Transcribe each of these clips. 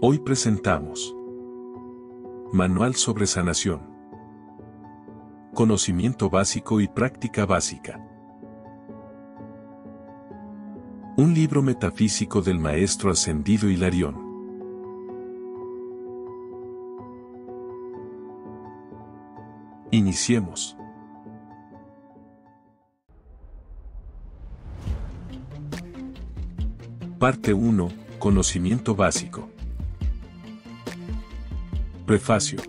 Hoy presentamos Manual sobre sanación. Conocimiento básico y práctica básica. Un libro metafísico del maestro ascendido Hilarión. Iniciemos. Parte 1. Conocimiento básico. Prefacio.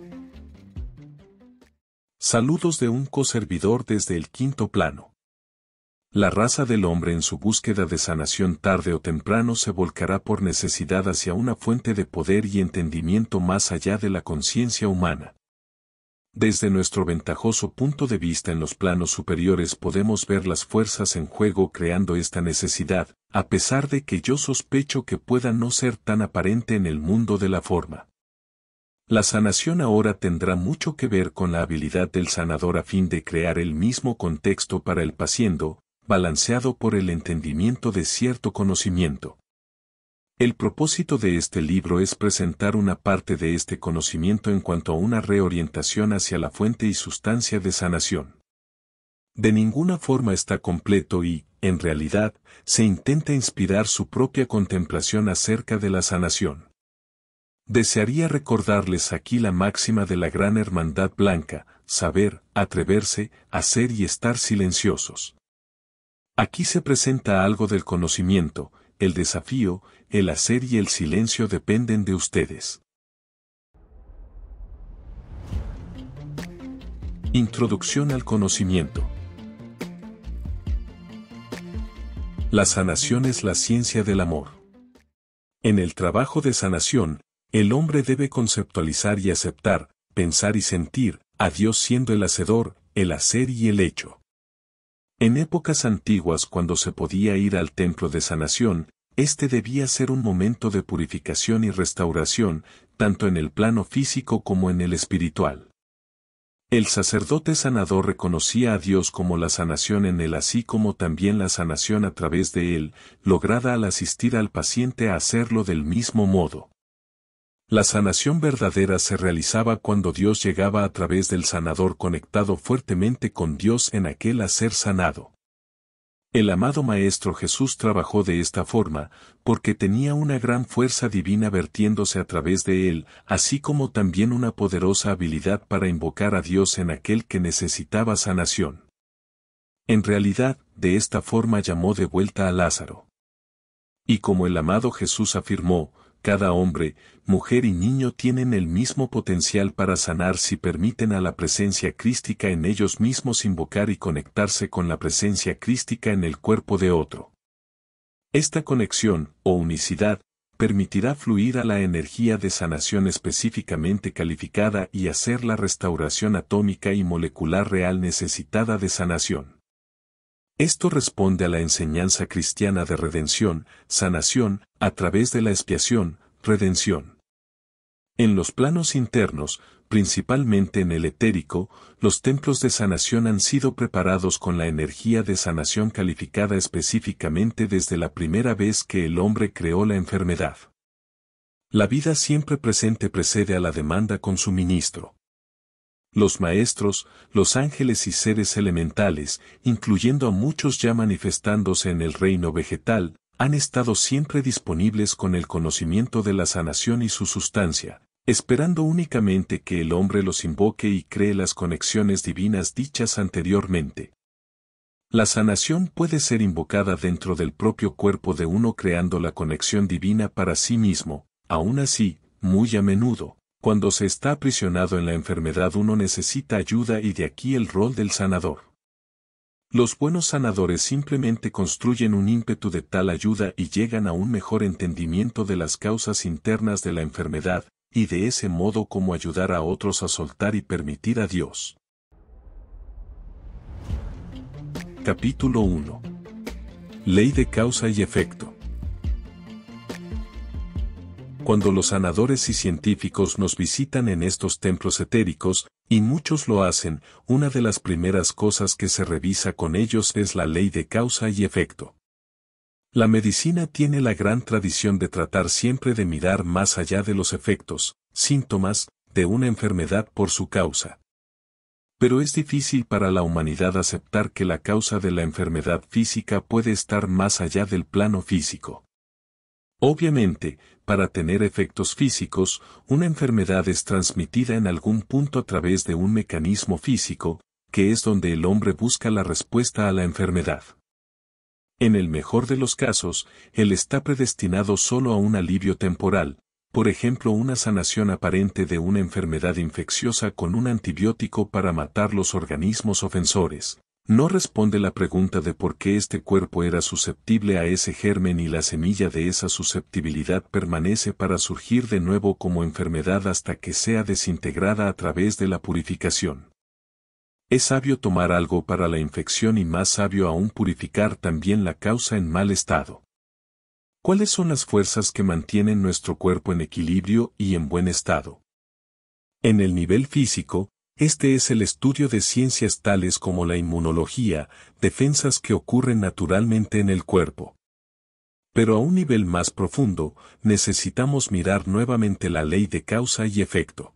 Saludos de un coservidor desde el quinto plano. La raza del hombre en su búsqueda de sanación tarde o temprano se volcará por necesidad hacia una fuente de poder y entendimiento más allá de la conciencia humana. Desde nuestro ventajoso punto de vista en los planos superiores podemos ver las fuerzas en juego creando esta necesidad, a pesar de que yo sospecho que pueda no ser tan aparente en el mundo de la forma. La sanación ahora tendrá mucho que ver con la habilidad del sanador a fin de crear el mismo contexto para el paciente, balanceado por el entendimiento de cierto conocimiento. El propósito de este libro es presentar una parte de este conocimiento en cuanto a una reorientación hacia la fuente y sustancia de sanación. De ninguna forma está completo y, en realidad, se intenta inspirar su propia contemplación acerca de la sanación. Desearía recordarles aquí la máxima de la gran hermandad blanca, saber, atreverse, hacer y estar silenciosos. Aquí se presenta algo del conocimiento, el desafío, el hacer y el silencio dependen de ustedes. Introducción al conocimiento. La sanación es la ciencia del amor. En el trabajo de sanación, el hombre debe conceptualizar y aceptar, pensar y sentir, a Dios siendo el hacedor, el hacer y el hecho. En épocas antiguas cuando se podía ir al templo de sanación, este debía ser un momento de purificación y restauración, tanto en el plano físico como en el espiritual. El sacerdote sanador reconocía a Dios como la sanación en él así como también la sanación a través de él, lograda al asistir al paciente a hacerlo del mismo modo. La sanación verdadera se realizaba cuando Dios llegaba a través del sanador conectado fuertemente con Dios en aquel hacer sanado. El amado Maestro Jesús trabajó de esta forma, porque tenía una gran fuerza divina vertiéndose a través de él, así como también una poderosa habilidad para invocar a Dios en aquel que necesitaba sanación. En realidad, de esta forma llamó de vuelta a Lázaro. Y como el amado Jesús afirmó, cada hombre, mujer y niño tienen el mismo potencial para sanar si permiten a la presencia crística en ellos mismos invocar y conectarse con la presencia crística en el cuerpo de otro. Esta conexión, o unicidad, permitirá fluir a la energía de sanación específicamente calificada y hacer la restauración atómica y molecular real necesitada de sanación. Esto responde a la enseñanza cristiana de redención, sanación, a través de la expiación, redención. En los planos internos, principalmente en el etérico, los templos de sanación han sido preparados con la energía de sanación calificada específicamente desde la primera vez que el hombre creó la enfermedad. La vida siempre presente precede a la demanda con suministro los maestros, los ángeles y seres elementales, incluyendo a muchos ya manifestándose en el reino vegetal, han estado siempre disponibles con el conocimiento de la sanación y su sustancia, esperando únicamente que el hombre los invoque y cree las conexiones divinas dichas anteriormente. La sanación puede ser invocada dentro del propio cuerpo de uno creando la conexión divina para sí mismo, aún así, muy a menudo, cuando se está aprisionado en la enfermedad uno necesita ayuda y de aquí el rol del sanador. Los buenos sanadores simplemente construyen un ímpetu de tal ayuda y llegan a un mejor entendimiento de las causas internas de la enfermedad, y de ese modo como ayudar a otros a soltar y permitir a Dios. Capítulo 1 Ley de causa y efecto cuando los sanadores y científicos nos visitan en estos templos etéricos, y muchos lo hacen, una de las primeras cosas que se revisa con ellos es la ley de causa y efecto. La medicina tiene la gran tradición de tratar siempre de mirar más allá de los efectos, síntomas, de una enfermedad por su causa. Pero es difícil para la humanidad aceptar que la causa de la enfermedad física puede estar más allá del plano físico. Obviamente, para tener efectos físicos, una enfermedad es transmitida en algún punto a través de un mecanismo físico, que es donde el hombre busca la respuesta a la enfermedad. En el mejor de los casos, él está predestinado solo a un alivio temporal, por ejemplo una sanación aparente de una enfermedad infecciosa con un antibiótico para matar los organismos ofensores. No responde la pregunta de por qué este cuerpo era susceptible a ese germen y la semilla de esa susceptibilidad permanece para surgir de nuevo como enfermedad hasta que sea desintegrada a través de la purificación. Es sabio tomar algo para la infección y más sabio aún purificar también la causa en mal estado. ¿Cuáles son las fuerzas que mantienen nuestro cuerpo en equilibrio y en buen estado? En el nivel físico, este es el estudio de ciencias tales como la inmunología, defensas que ocurren naturalmente en el cuerpo. Pero a un nivel más profundo, necesitamos mirar nuevamente la ley de causa y efecto.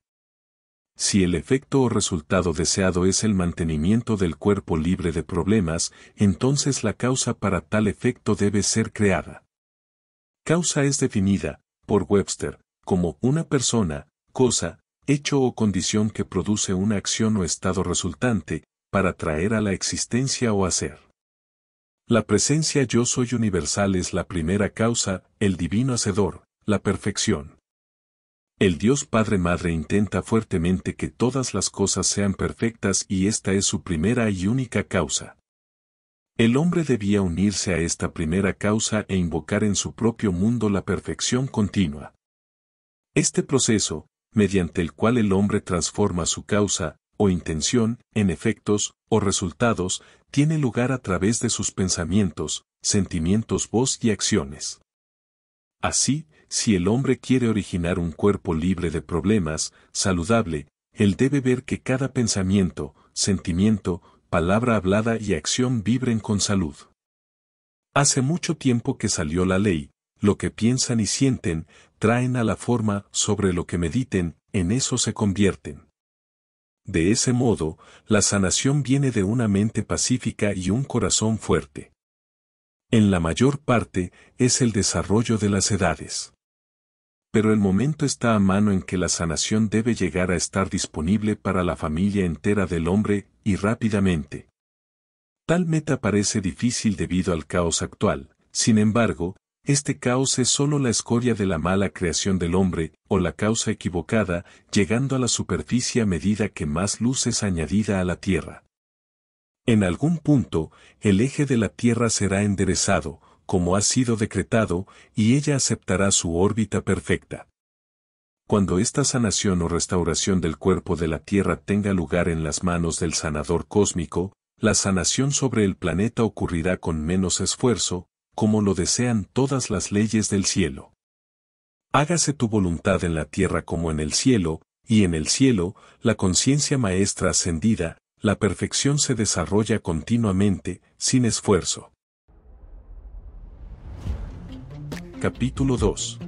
Si el efecto o resultado deseado es el mantenimiento del cuerpo libre de problemas, entonces la causa para tal efecto debe ser creada. Causa es definida, por Webster, como una persona, cosa, hecho o condición que produce una acción o estado resultante, para traer a la existencia o hacer. La presencia yo soy universal es la primera causa, el divino hacedor, la perfección. El Dios Padre Madre intenta fuertemente que todas las cosas sean perfectas y esta es su primera y única causa. El hombre debía unirse a esta primera causa e invocar en su propio mundo la perfección continua. Este proceso, mediante el cual el hombre transforma su causa, o intención, en efectos, o resultados, tiene lugar a través de sus pensamientos, sentimientos, voz y acciones. Así, si el hombre quiere originar un cuerpo libre de problemas, saludable, él debe ver que cada pensamiento, sentimiento, palabra hablada y acción vibren con salud. Hace mucho tiempo que salió la ley, lo que piensan y sienten, traen a la forma sobre lo que mediten, en eso se convierten. De ese modo, la sanación viene de una mente pacífica y un corazón fuerte. En la mayor parte, es el desarrollo de las edades pero el momento está a mano en que la sanación debe llegar a estar disponible para la familia entera del hombre, y rápidamente. Tal meta parece difícil debido al caos actual, sin embargo, este caos es solo la escoria de la mala creación del hombre, o la causa equivocada, llegando a la superficie a medida que más luz es añadida a la Tierra. En algún punto, el eje de la Tierra será enderezado, como ha sido decretado, y ella aceptará su órbita perfecta. Cuando esta sanación o restauración del cuerpo de la Tierra tenga lugar en las manos del sanador cósmico, la sanación sobre el planeta ocurrirá con menos esfuerzo, como lo desean todas las leyes del cielo. Hágase tu voluntad en la tierra como en el cielo, y en el cielo, la conciencia maestra ascendida, la perfección se desarrolla continuamente, sin esfuerzo. Capítulo 2.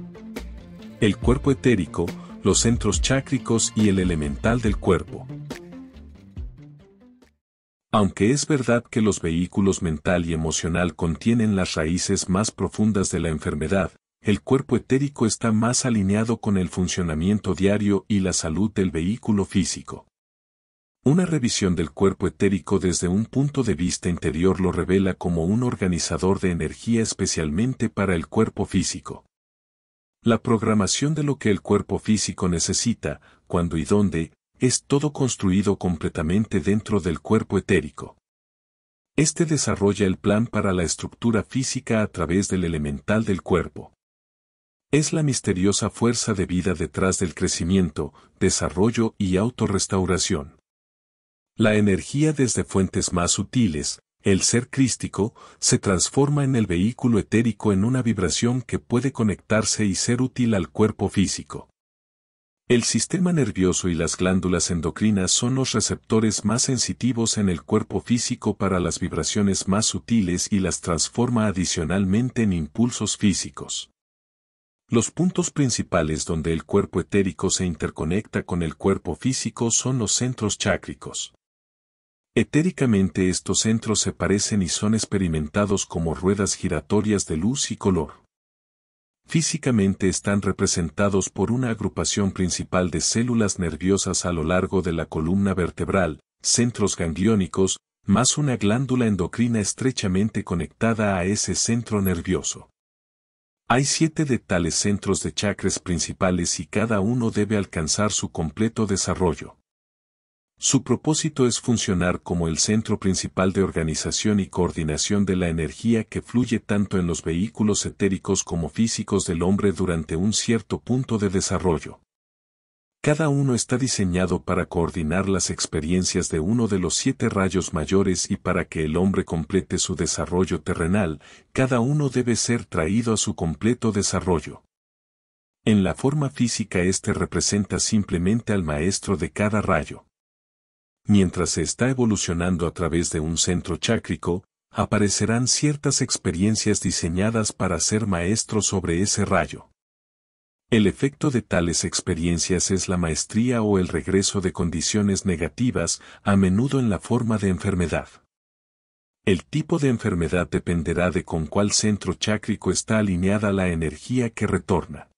El cuerpo etérico, los centros chácricos y el elemental del cuerpo. Aunque es verdad que los vehículos mental y emocional contienen las raíces más profundas de la enfermedad, el cuerpo etérico está más alineado con el funcionamiento diario y la salud del vehículo físico. Una revisión del cuerpo etérico desde un punto de vista interior lo revela como un organizador de energía especialmente para el cuerpo físico. La programación de lo que el cuerpo físico necesita, cuándo y dónde, es todo construido completamente dentro del cuerpo etérico. Este desarrolla el plan para la estructura física a través del elemental del cuerpo. Es la misteriosa fuerza de vida detrás del crecimiento, desarrollo y autorrestauración. La energía desde fuentes más sutiles, el ser crístico, se transforma en el vehículo etérico en una vibración que puede conectarse y ser útil al cuerpo físico. El sistema nervioso y las glándulas endocrinas son los receptores más sensitivos en el cuerpo físico para las vibraciones más sutiles y las transforma adicionalmente en impulsos físicos. Los puntos principales donde el cuerpo etérico se interconecta con el cuerpo físico son los centros chácricos. Etéricamente estos centros se parecen y son experimentados como ruedas giratorias de luz y color. Físicamente están representados por una agrupación principal de células nerviosas a lo largo de la columna vertebral, centros gangliónicos, más una glándula endocrina estrechamente conectada a ese centro nervioso. Hay siete de tales centros de chakras principales y cada uno debe alcanzar su completo desarrollo. Su propósito es funcionar como el centro principal de organización y coordinación de la energía que fluye tanto en los vehículos etéricos como físicos del hombre durante un cierto punto de desarrollo. Cada uno está diseñado para coordinar las experiencias de uno de los siete rayos mayores y para que el hombre complete su desarrollo terrenal, cada uno debe ser traído a su completo desarrollo. En la forma física este representa simplemente al maestro de cada rayo. Mientras se está evolucionando a través de un centro chácrico, aparecerán ciertas experiencias diseñadas para ser maestro sobre ese rayo. El efecto de tales experiencias es la maestría o el regreso de condiciones negativas, a menudo en la forma de enfermedad. El tipo de enfermedad dependerá de con cuál centro chácrico está alineada la energía que retorna.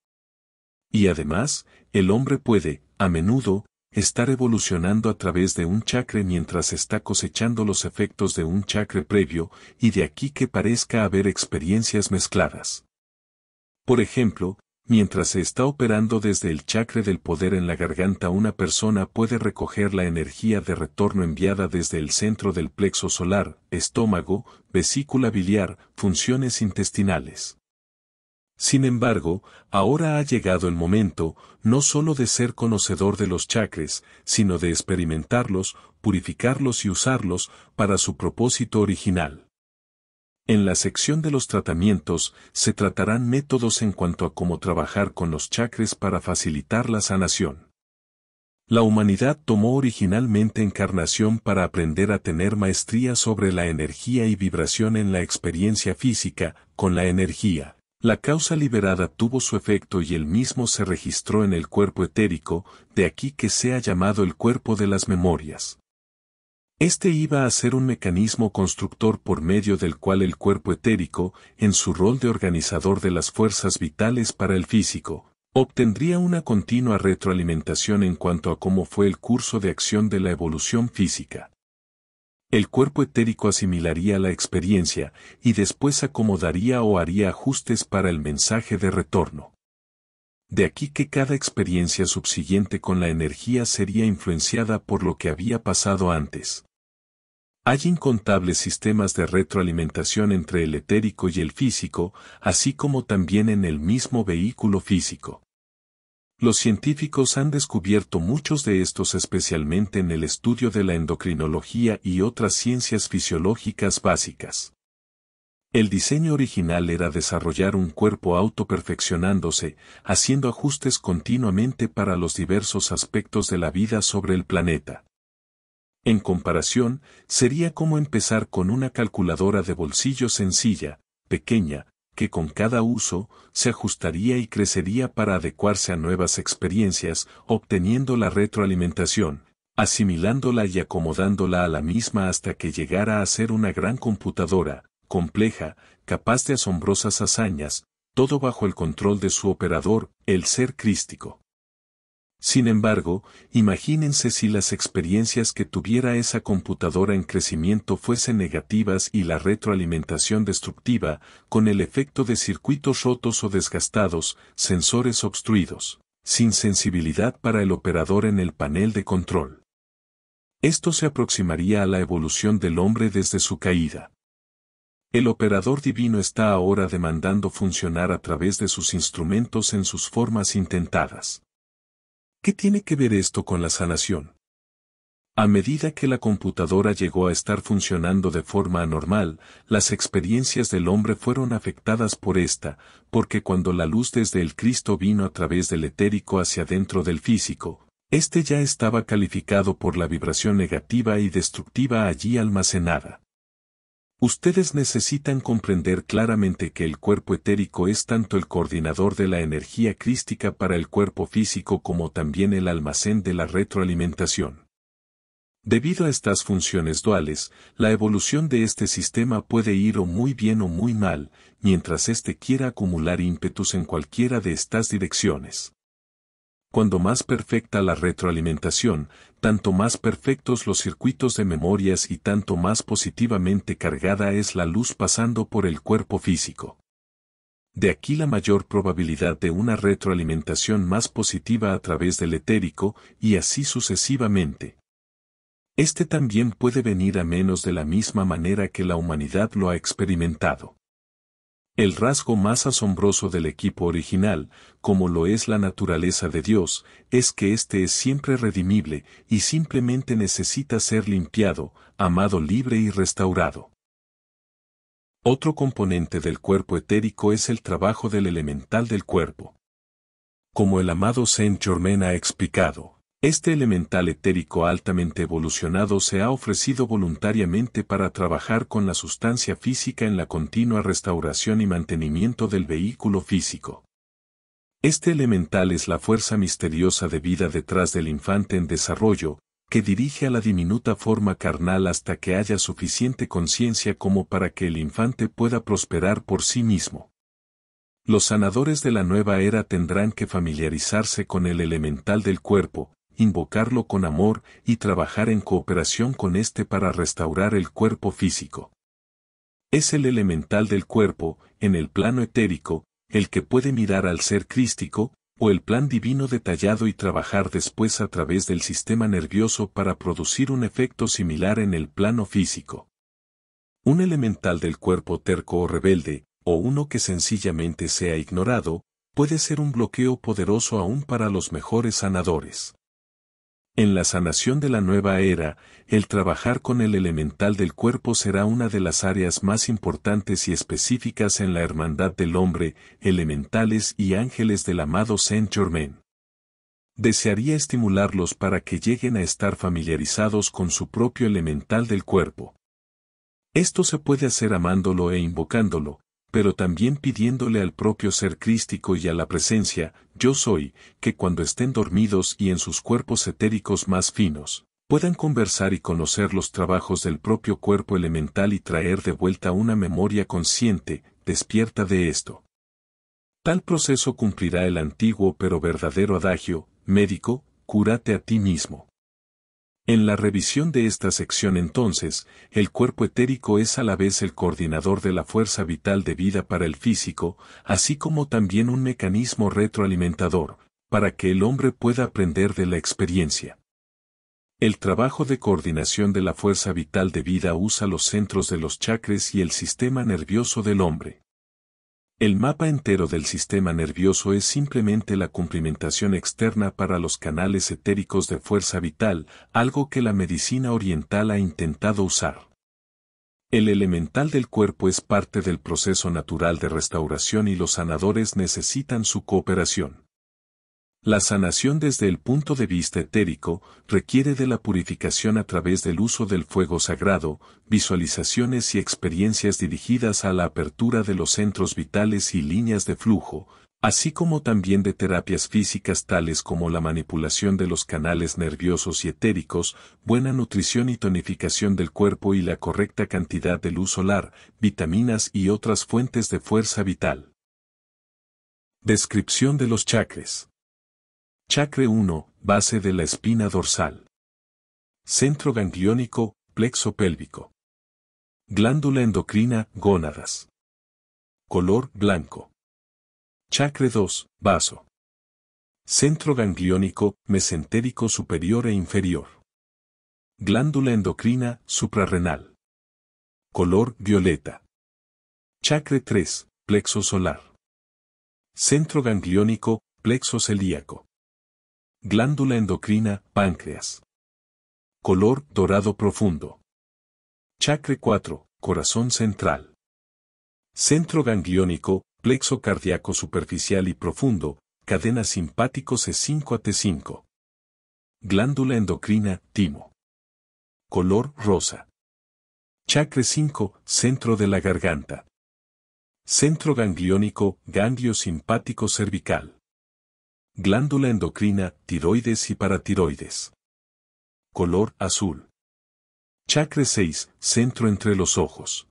Y además, el hombre puede, a menudo, estar evolucionando a través de un chakra mientras está cosechando los efectos de un chakra previo, y de aquí que parezca haber experiencias mezcladas. Por ejemplo, mientras se está operando desde el chakra del poder en la garganta una persona puede recoger la energía de retorno enviada desde el centro del plexo solar, estómago, vesícula biliar, funciones intestinales. Sin embargo, ahora ha llegado el momento, no solo de ser conocedor de los chakres, sino de experimentarlos, purificarlos y usarlos para su propósito original. En la sección de los tratamientos, se tratarán métodos en cuanto a cómo trabajar con los chakres para facilitar la sanación. La humanidad tomó originalmente encarnación para aprender a tener maestría sobre la energía y vibración en la experiencia física, con la energía, la causa liberada tuvo su efecto y el mismo se registró en el cuerpo etérico, de aquí que sea llamado el cuerpo de las memorias. Este iba a ser un mecanismo constructor por medio del cual el cuerpo etérico, en su rol de organizador de las fuerzas vitales para el físico, obtendría una continua retroalimentación en cuanto a cómo fue el curso de acción de la evolución física. El cuerpo etérico asimilaría la experiencia y después acomodaría o haría ajustes para el mensaje de retorno. De aquí que cada experiencia subsiguiente con la energía sería influenciada por lo que había pasado antes. Hay incontables sistemas de retroalimentación entre el etérico y el físico, así como también en el mismo vehículo físico. Los científicos han descubierto muchos de estos especialmente en el estudio de la endocrinología y otras ciencias fisiológicas básicas. El diseño original era desarrollar un cuerpo autoperfeccionándose, haciendo ajustes continuamente para los diversos aspectos de la vida sobre el planeta. En comparación, sería como empezar con una calculadora de bolsillo sencilla, pequeña, que con cada uso se ajustaría y crecería para adecuarse a nuevas experiencias, obteniendo la retroalimentación, asimilándola y acomodándola a la misma hasta que llegara a ser una gran computadora, compleja, capaz de asombrosas hazañas, todo bajo el control de su operador, el ser crístico. Sin embargo, imagínense si las experiencias que tuviera esa computadora en crecimiento fuesen negativas y la retroalimentación destructiva, con el efecto de circuitos rotos o desgastados, sensores obstruidos, sin sensibilidad para el operador en el panel de control. Esto se aproximaría a la evolución del hombre desde su caída. El operador divino está ahora demandando funcionar a través de sus instrumentos en sus formas intentadas. ¿Qué tiene que ver esto con la sanación? A medida que la computadora llegó a estar funcionando de forma anormal, las experiencias del hombre fueron afectadas por esta, porque cuando la luz desde el Cristo vino a través del etérico hacia dentro del físico, este ya estaba calificado por la vibración negativa y destructiva allí almacenada. Ustedes necesitan comprender claramente que el cuerpo etérico es tanto el coordinador de la energía crística para el cuerpo físico como también el almacén de la retroalimentación. Debido a estas funciones duales, la evolución de este sistema puede ir o muy bien o muy mal, mientras éste quiera acumular ímpetus en cualquiera de estas direcciones. Cuando más perfecta la retroalimentación, tanto más perfectos los circuitos de memorias y tanto más positivamente cargada es la luz pasando por el cuerpo físico. De aquí la mayor probabilidad de una retroalimentación más positiva a través del etérico, y así sucesivamente. Este también puede venir a menos de la misma manera que la humanidad lo ha experimentado. El rasgo más asombroso del equipo original, como lo es la naturaleza de Dios, es que éste es siempre redimible y simplemente necesita ser limpiado, amado libre y restaurado. Otro componente del cuerpo etérico es el trabajo del elemental del cuerpo. Como el amado Saint Germain ha explicado, este elemental etérico altamente evolucionado se ha ofrecido voluntariamente para trabajar con la sustancia física en la continua restauración y mantenimiento del vehículo físico. Este elemental es la fuerza misteriosa de vida detrás del infante en desarrollo, que dirige a la diminuta forma carnal hasta que haya suficiente conciencia como para que el infante pueda prosperar por sí mismo. Los sanadores de la nueva era tendrán que familiarizarse con el elemental del cuerpo, invocarlo con amor y trabajar en cooperación con éste para restaurar el cuerpo físico. Es el elemental del cuerpo, en el plano etérico, el que puede mirar al ser crístico, o el plan divino detallado y trabajar después a través del sistema nervioso para producir un efecto similar en el plano físico. Un elemental del cuerpo terco o rebelde, o uno que sencillamente sea ignorado, puede ser un bloqueo poderoso aún para los mejores sanadores. En la sanación de la nueva era, el trabajar con el elemental del cuerpo será una de las áreas más importantes y específicas en la hermandad del hombre, elementales y ángeles del amado Saint Germain. Desearía estimularlos para que lleguen a estar familiarizados con su propio elemental del cuerpo. Esto se puede hacer amándolo e invocándolo, pero también pidiéndole al propio ser crístico y a la presencia, yo soy, que cuando estén dormidos y en sus cuerpos etéricos más finos, puedan conversar y conocer los trabajos del propio cuerpo elemental y traer de vuelta una memoria consciente, despierta de esto. Tal proceso cumplirá el antiguo pero verdadero adagio, médico, cúrate a ti mismo. En la revisión de esta sección entonces, el cuerpo etérico es a la vez el coordinador de la fuerza vital de vida para el físico, así como también un mecanismo retroalimentador, para que el hombre pueda aprender de la experiencia. El trabajo de coordinación de la fuerza vital de vida usa los centros de los chakras y el sistema nervioso del hombre. El mapa entero del sistema nervioso es simplemente la cumplimentación externa para los canales etéricos de fuerza vital, algo que la medicina oriental ha intentado usar. El elemental del cuerpo es parte del proceso natural de restauración y los sanadores necesitan su cooperación. La sanación desde el punto de vista etérico requiere de la purificación a través del uso del fuego sagrado, visualizaciones y experiencias dirigidas a la apertura de los centros vitales y líneas de flujo, así como también de terapias físicas tales como la manipulación de los canales nerviosos y etéricos, buena nutrición y tonificación del cuerpo y la correcta cantidad de luz solar, vitaminas y otras fuentes de fuerza vital. Descripción de los chakras. Chakra 1, base de la espina dorsal. Centro gangliónico, plexo pélvico. Glándula endocrina, gónadas. Color blanco. Chakra 2, vaso. Centro gangliónico, mesentérico superior e inferior. Glándula endocrina, suprarrenal. Color violeta. Chakra 3, plexo solar. Centro gangliónico, plexo celíaco. Glándula endocrina, páncreas. color dorado profundo. Chakra 4, corazón central. Centro gangliónico, plexo cardíaco superficial y profundo, cadena simpático C5 a T5. Glándula endocrina, timo. Color rosa. Chakra 5, centro de la garganta. Centro gangliónico, ganglio simpático cervical. Glándula endocrina, tiroides y paratiroides. Color azul. Chakra 6, centro entre los ojos.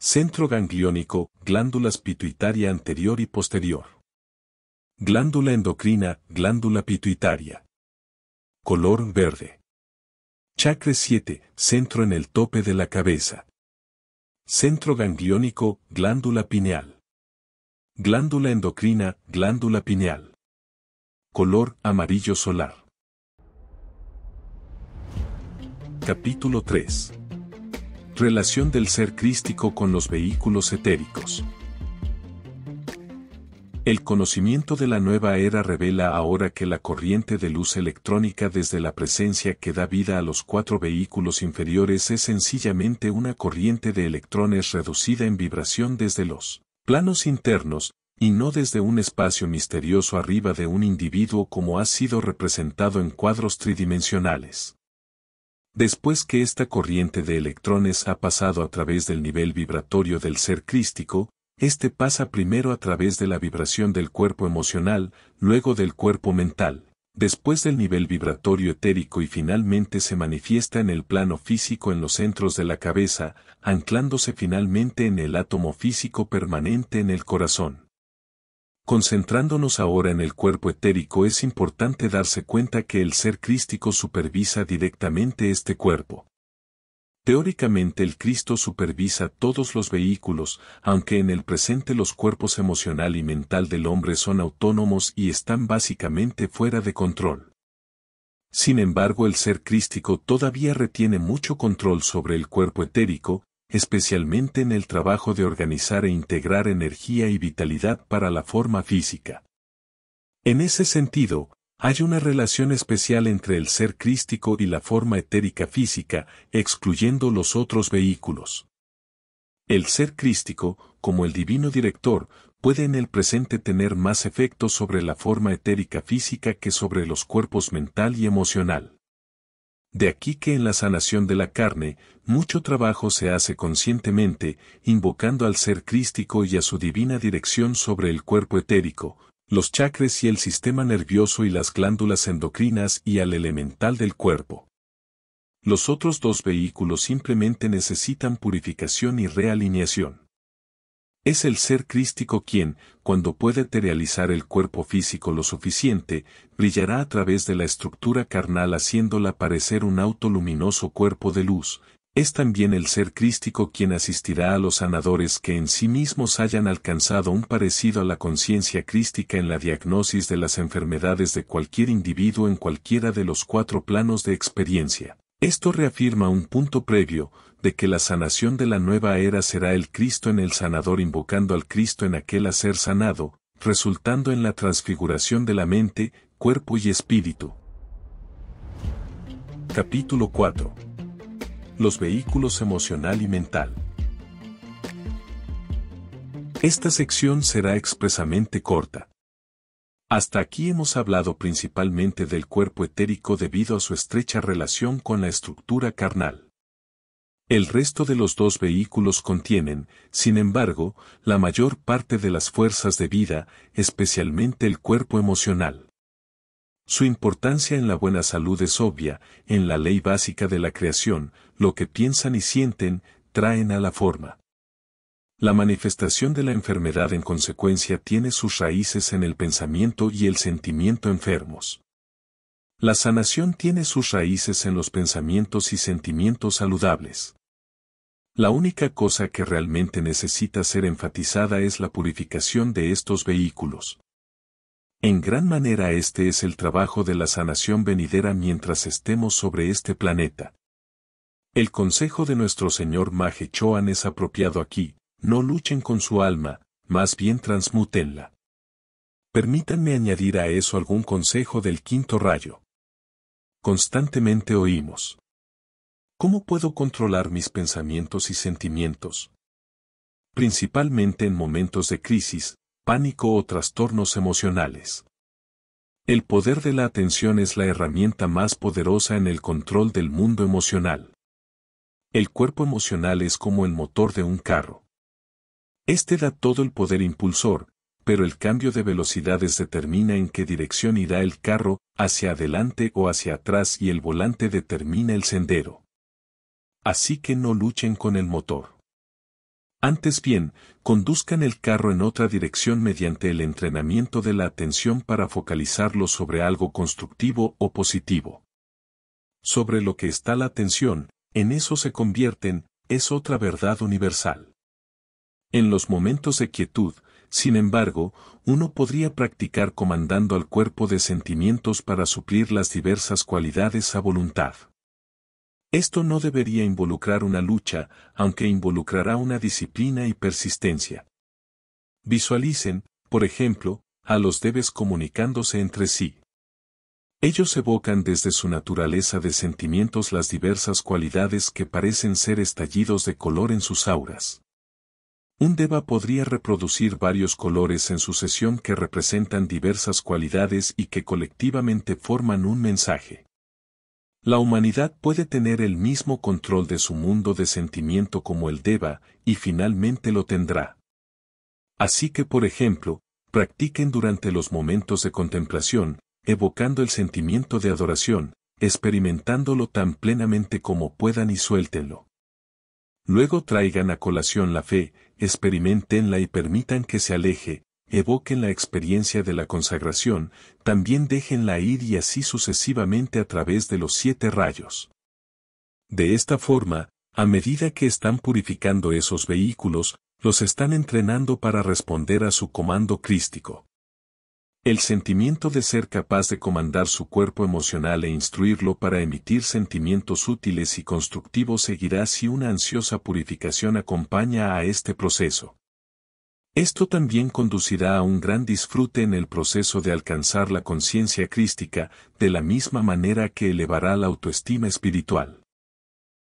Centro gangliónico, glándulas pituitaria anterior y posterior. Glándula endocrina, glándula pituitaria. Color verde. Chakra 7, centro en el tope de la cabeza. Centro gangliónico, glándula pineal. Glándula endocrina, glándula pineal. Color amarillo solar. Capítulo 3. Relación del ser crístico con los vehículos etéricos. El conocimiento de la nueva era revela ahora que la corriente de luz electrónica desde la presencia que da vida a los cuatro vehículos inferiores es sencillamente una corriente de electrones reducida en vibración desde los planos internos, y no desde un espacio misterioso arriba de un individuo como ha sido representado en cuadros tridimensionales. Después que esta corriente de electrones ha pasado a través del nivel vibratorio del ser crístico, este pasa primero a través de la vibración del cuerpo emocional, luego del cuerpo mental, después del nivel vibratorio etérico y finalmente se manifiesta en el plano físico en los centros de la cabeza, anclándose finalmente en el átomo físico permanente en el corazón. Concentrándonos ahora en el cuerpo etérico es importante darse cuenta que el ser crístico supervisa directamente este cuerpo. Teóricamente el Cristo supervisa todos los vehículos, aunque en el presente los cuerpos emocional y mental del hombre son autónomos y están básicamente fuera de control. Sin embargo el ser crístico todavía retiene mucho control sobre el cuerpo etérico, especialmente en el trabajo de organizar e integrar energía y vitalidad para la forma física. En ese sentido, hay una relación especial entre el ser crístico y la forma etérica física, excluyendo los otros vehículos. El ser crístico, como el divino director, puede en el presente tener más efecto sobre la forma etérica física que sobre los cuerpos mental y emocional. De aquí que en la sanación de la carne, mucho trabajo se hace conscientemente, invocando al ser crístico y a su divina dirección sobre el cuerpo etérico, los chakras y el sistema nervioso y las glándulas endocrinas y al elemental del cuerpo. Los otros dos vehículos simplemente necesitan purificación y realineación. Es el ser crístico quien, cuando puede realizar el cuerpo físico lo suficiente, brillará a través de la estructura carnal haciéndola parecer un autoluminoso cuerpo de luz, es también el ser crístico quien asistirá a los sanadores que en sí mismos hayan alcanzado un parecido a la conciencia crística en la diagnosis de las enfermedades de cualquier individuo en cualquiera de los cuatro planos de experiencia. Esto reafirma un punto previo, de que la sanación de la nueva era será el Cristo en el sanador invocando al Cristo en aquel a ser sanado, resultando en la transfiguración de la mente, cuerpo y espíritu. Capítulo 4 los vehículos emocional y mental. Esta sección será expresamente corta. Hasta aquí hemos hablado principalmente del cuerpo etérico debido a su estrecha relación con la estructura carnal. El resto de los dos vehículos contienen, sin embargo, la mayor parte de las fuerzas de vida, especialmente el cuerpo emocional. Su importancia en la buena salud es obvia, en la ley básica de la creación, lo que piensan y sienten, traen a la forma. La manifestación de la enfermedad en consecuencia tiene sus raíces en el pensamiento y el sentimiento enfermos. La sanación tiene sus raíces en los pensamientos y sentimientos saludables. La única cosa que realmente necesita ser enfatizada es la purificación de estos vehículos. En gran manera este es el trabajo de la sanación venidera mientras estemos sobre este planeta. El consejo de nuestro Señor Maje Choan es apropiado aquí, no luchen con su alma, más bien transmútenla. Permítanme añadir a eso algún consejo del quinto rayo. Constantemente oímos. ¿Cómo puedo controlar mis pensamientos y sentimientos? Principalmente en momentos de crisis, pánico o trastornos emocionales. El poder de la atención es la herramienta más poderosa en el control del mundo emocional. El cuerpo emocional es como el motor de un carro. Este da todo el poder impulsor, pero el cambio de velocidades determina en qué dirección irá el carro, hacia adelante o hacia atrás y el volante determina el sendero. Así que no luchen con el motor. Antes bien, conduzcan el carro en otra dirección mediante el entrenamiento de la atención para focalizarlo sobre algo constructivo o positivo. Sobre lo que está la atención, en eso se convierten, es otra verdad universal. En los momentos de quietud, sin embargo, uno podría practicar comandando al cuerpo de sentimientos para suplir las diversas cualidades a voluntad. Esto no debería involucrar una lucha, aunque involucrará una disciplina y persistencia. Visualicen, por ejemplo, a los debes comunicándose entre sí. Ellos evocan desde su naturaleza de sentimientos las diversas cualidades que parecen ser estallidos de color en sus auras. Un deva podría reproducir varios colores en sucesión que representan diversas cualidades y que colectivamente forman un mensaje. La humanidad puede tener el mismo control de su mundo de sentimiento como el deva, y finalmente lo tendrá. Así que, por ejemplo, practiquen durante los momentos de contemplación, evocando el sentimiento de adoración, experimentándolo tan plenamente como puedan y suéltenlo. Luego traigan a colación la fe, experimentenla y permitan que se aleje, evoquen la experiencia de la consagración, también déjenla ir y así sucesivamente a través de los siete rayos. De esta forma, a medida que están purificando esos vehículos, los están entrenando para responder a su comando crístico. El sentimiento de ser capaz de comandar su cuerpo emocional e instruirlo para emitir sentimientos útiles y constructivos seguirá si una ansiosa purificación acompaña a este proceso. Esto también conducirá a un gran disfrute en el proceso de alcanzar la conciencia crística, de la misma manera que elevará la autoestima espiritual.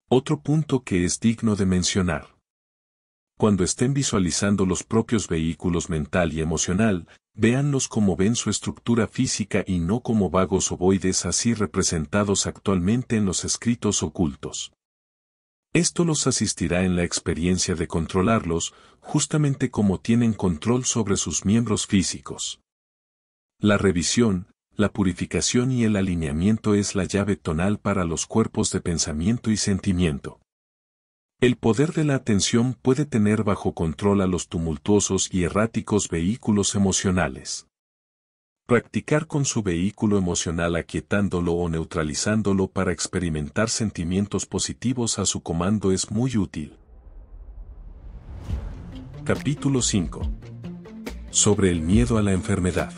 Otro punto que es digno de mencionar. Cuando estén visualizando los propios vehículos mental y emocional, Véanlos como ven su estructura física y no como vagos ovoides así representados actualmente en los escritos ocultos. Esto los asistirá en la experiencia de controlarlos, justamente como tienen control sobre sus miembros físicos. La revisión, la purificación y el alineamiento es la llave tonal para los cuerpos de pensamiento y sentimiento. El poder de la atención puede tener bajo control a los tumultuosos y erráticos vehículos emocionales. Practicar con su vehículo emocional aquietándolo o neutralizándolo para experimentar sentimientos positivos a su comando es muy útil. Capítulo 5. Sobre el miedo a la enfermedad.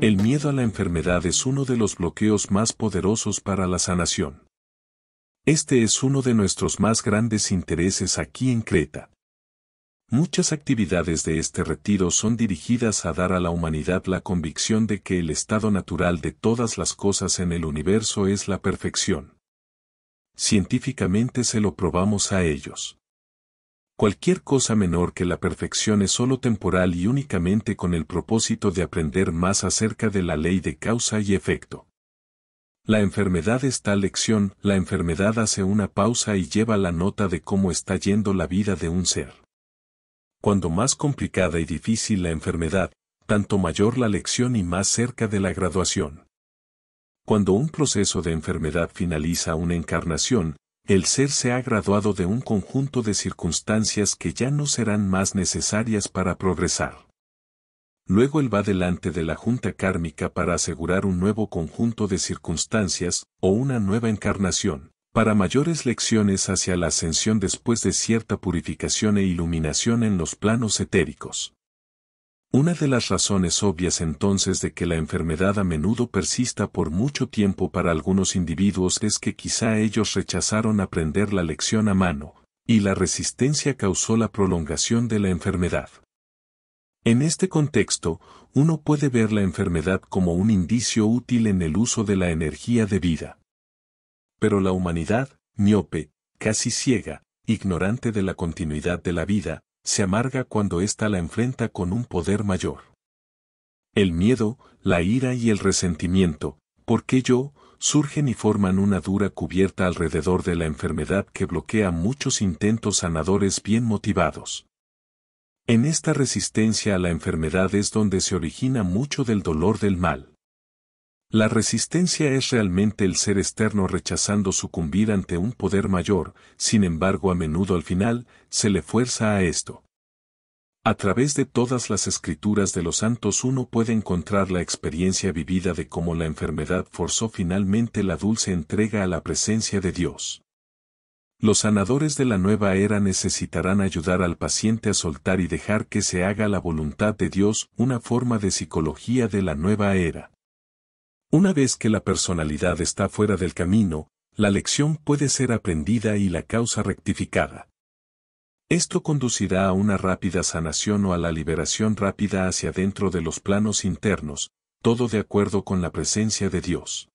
El miedo a la enfermedad es uno de los bloqueos más poderosos para la sanación. Este es uno de nuestros más grandes intereses aquí en Creta. Muchas actividades de este retiro son dirigidas a dar a la humanidad la convicción de que el estado natural de todas las cosas en el universo es la perfección. Científicamente se lo probamos a ellos. Cualquier cosa menor que la perfección es solo temporal y únicamente con el propósito de aprender más acerca de la ley de causa y efecto. La enfermedad es tal lección, la enfermedad hace una pausa y lleva la nota de cómo está yendo la vida de un ser. Cuando más complicada y difícil la enfermedad, tanto mayor la lección y más cerca de la graduación. Cuando un proceso de enfermedad finaliza una encarnación, el ser se ha graduado de un conjunto de circunstancias que ya no serán más necesarias para progresar. Luego él va delante de la junta kármica para asegurar un nuevo conjunto de circunstancias, o una nueva encarnación, para mayores lecciones hacia la ascensión después de cierta purificación e iluminación en los planos etéricos. Una de las razones obvias entonces de que la enfermedad a menudo persista por mucho tiempo para algunos individuos es que quizá ellos rechazaron aprender la lección a mano, y la resistencia causó la prolongación de la enfermedad. En este contexto, uno puede ver la enfermedad como un indicio útil en el uso de la energía de vida. Pero la humanidad, miope, casi ciega, ignorante de la continuidad de la vida, se amarga cuando ésta la enfrenta con un poder mayor. El miedo, la ira y el resentimiento, ¿por qué yo?, surgen y forman una dura cubierta alrededor de la enfermedad que bloquea muchos intentos sanadores bien motivados. En esta resistencia a la enfermedad es donde se origina mucho del dolor del mal. La resistencia es realmente el ser externo rechazando sucumbir ante un poder mayor, sin embargo a menudo al final, se le fuerza a esto. A través de todas las escrituras de los santos uno puede encontrar la experiencia vivida de cómo la enfermedad forzó finalmente la dulce entrega a la presencia de Dios. Los sanadores de la nueva era necesitarán ayudar al paciente a soltar y dejar que se haga la voluntad de Dios, una forma de psicología de la nueva era. Una vez que la personalidad está fuera del camino, la lección puede ser aprendida y la causa rectificada. Esto conducirá a una rápida sanación o a la liberación rápida hacia dentro de los planos internos, todo de acuerdo con la presencia de Dios.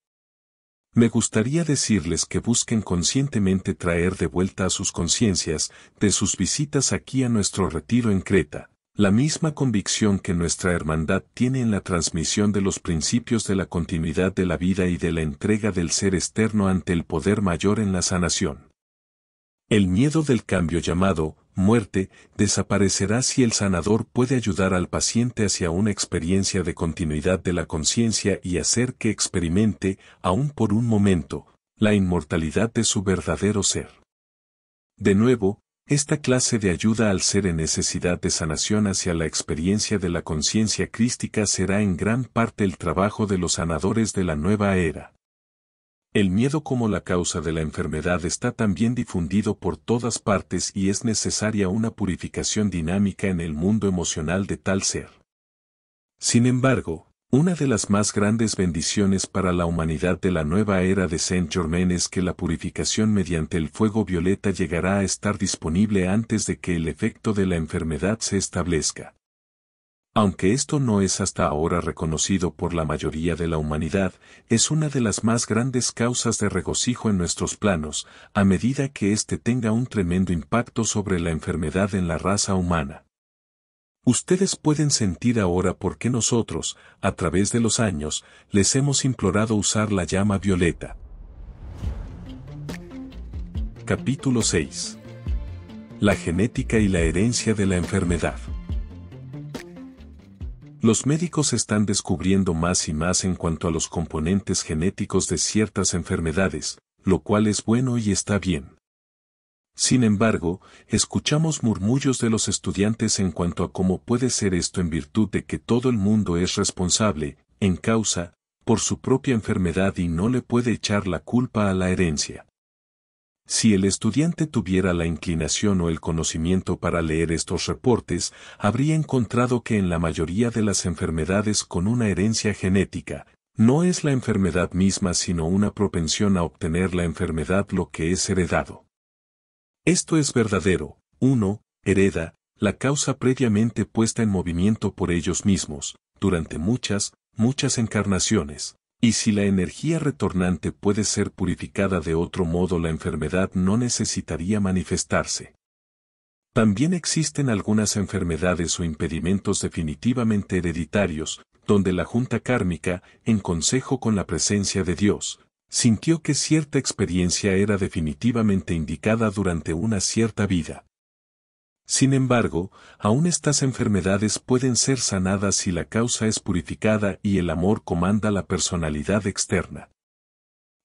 Me gustaría decirles que busquen conscientemente traer de vuelta a sus conciencias, de sus visitas aquí a nuestro retiro en Creta, la misma convicción que nuestra hermandad tiene en la transmisión de los principios de la continuidad de la vida y de la entrega del ser externo ante el poder mayor en la sanación. El miedo del cambio llamado muerte desaparecerá si el sanador puede ayudar al paciente hacia una experiencia de continuidad de la conciencia y hacer que experimente, aun por un momento, la inmortalidad de su verdadero ser. De nuevo, esta clase de ayuda al ser en necesidad de sanación hacia la experiencia de la conciencia crística será en gran parte el trabajo de los sanadores de la nueva era. El miedo como la causa de la enfermedad está también difundido por todas partes y es necesaria una purificación dinámica en el mundo emocional de tal ser. Sin embargo, una de las más grandes bendiciones para la humanidad de la nueva era de Saint Germain es que la purificación mediante el fuego violeta llegará a estar disponible antes de que el efecto de la enfermedad se establezca. Aunque esto no es hasta ahora reconocido por la mayoría de la humanidad, es una de las más grandes causas de regocijo en nuestros planos, a medida que éste tenga un tremendo impacto sobre la enfermedad en la raza humana. Ustedes pueden sentir ahora por qué nosotros, a través de los años, les hemos implorado usar la llama violeta. Capítulo 6. La genética y la herencia de la enfermedad. Los médicos están descubriendo más y más en cuanto a los componentes genéticos de ciertas enfermedades, lo cual es bueno y está bien. Sin embargo, escuchamos murmullos de los estudiantes en cuanto a cómo puede ser esto en virtud de que todo el mundo es responsable, en causa, por su propia enfermedad y no le puede echar la culpa a la herencia. Si el estudiante tuviera la inclinación o el conocimiento para leer estos reportes, habría encontrado que en la mayoría de las enfermedades con una herencia genética, no es la enfermedad misma sino una propensión a obtener la enfermedad lo que es heredado. Esto es verdadero, uno, hereda, la causa previamente puesta en movimiento por ellos mismos, durante muchas, muchas encarnaciones. Y si la energía retornante puede ser purificada de otro modo la enfermedad no necesitaría manifestarse. También existen algunas enfermedades o impedimentos definitivamente hereditarios, donde la junta kármica, en consejo con la presencia de Dios, sintió que cierta experiencia era definitivamente indicada durante una cierta vida. Sin embargo, aún estas enfermedades pueden ser sanadas si la causa es purificada y el amor comanda la personalidad externa.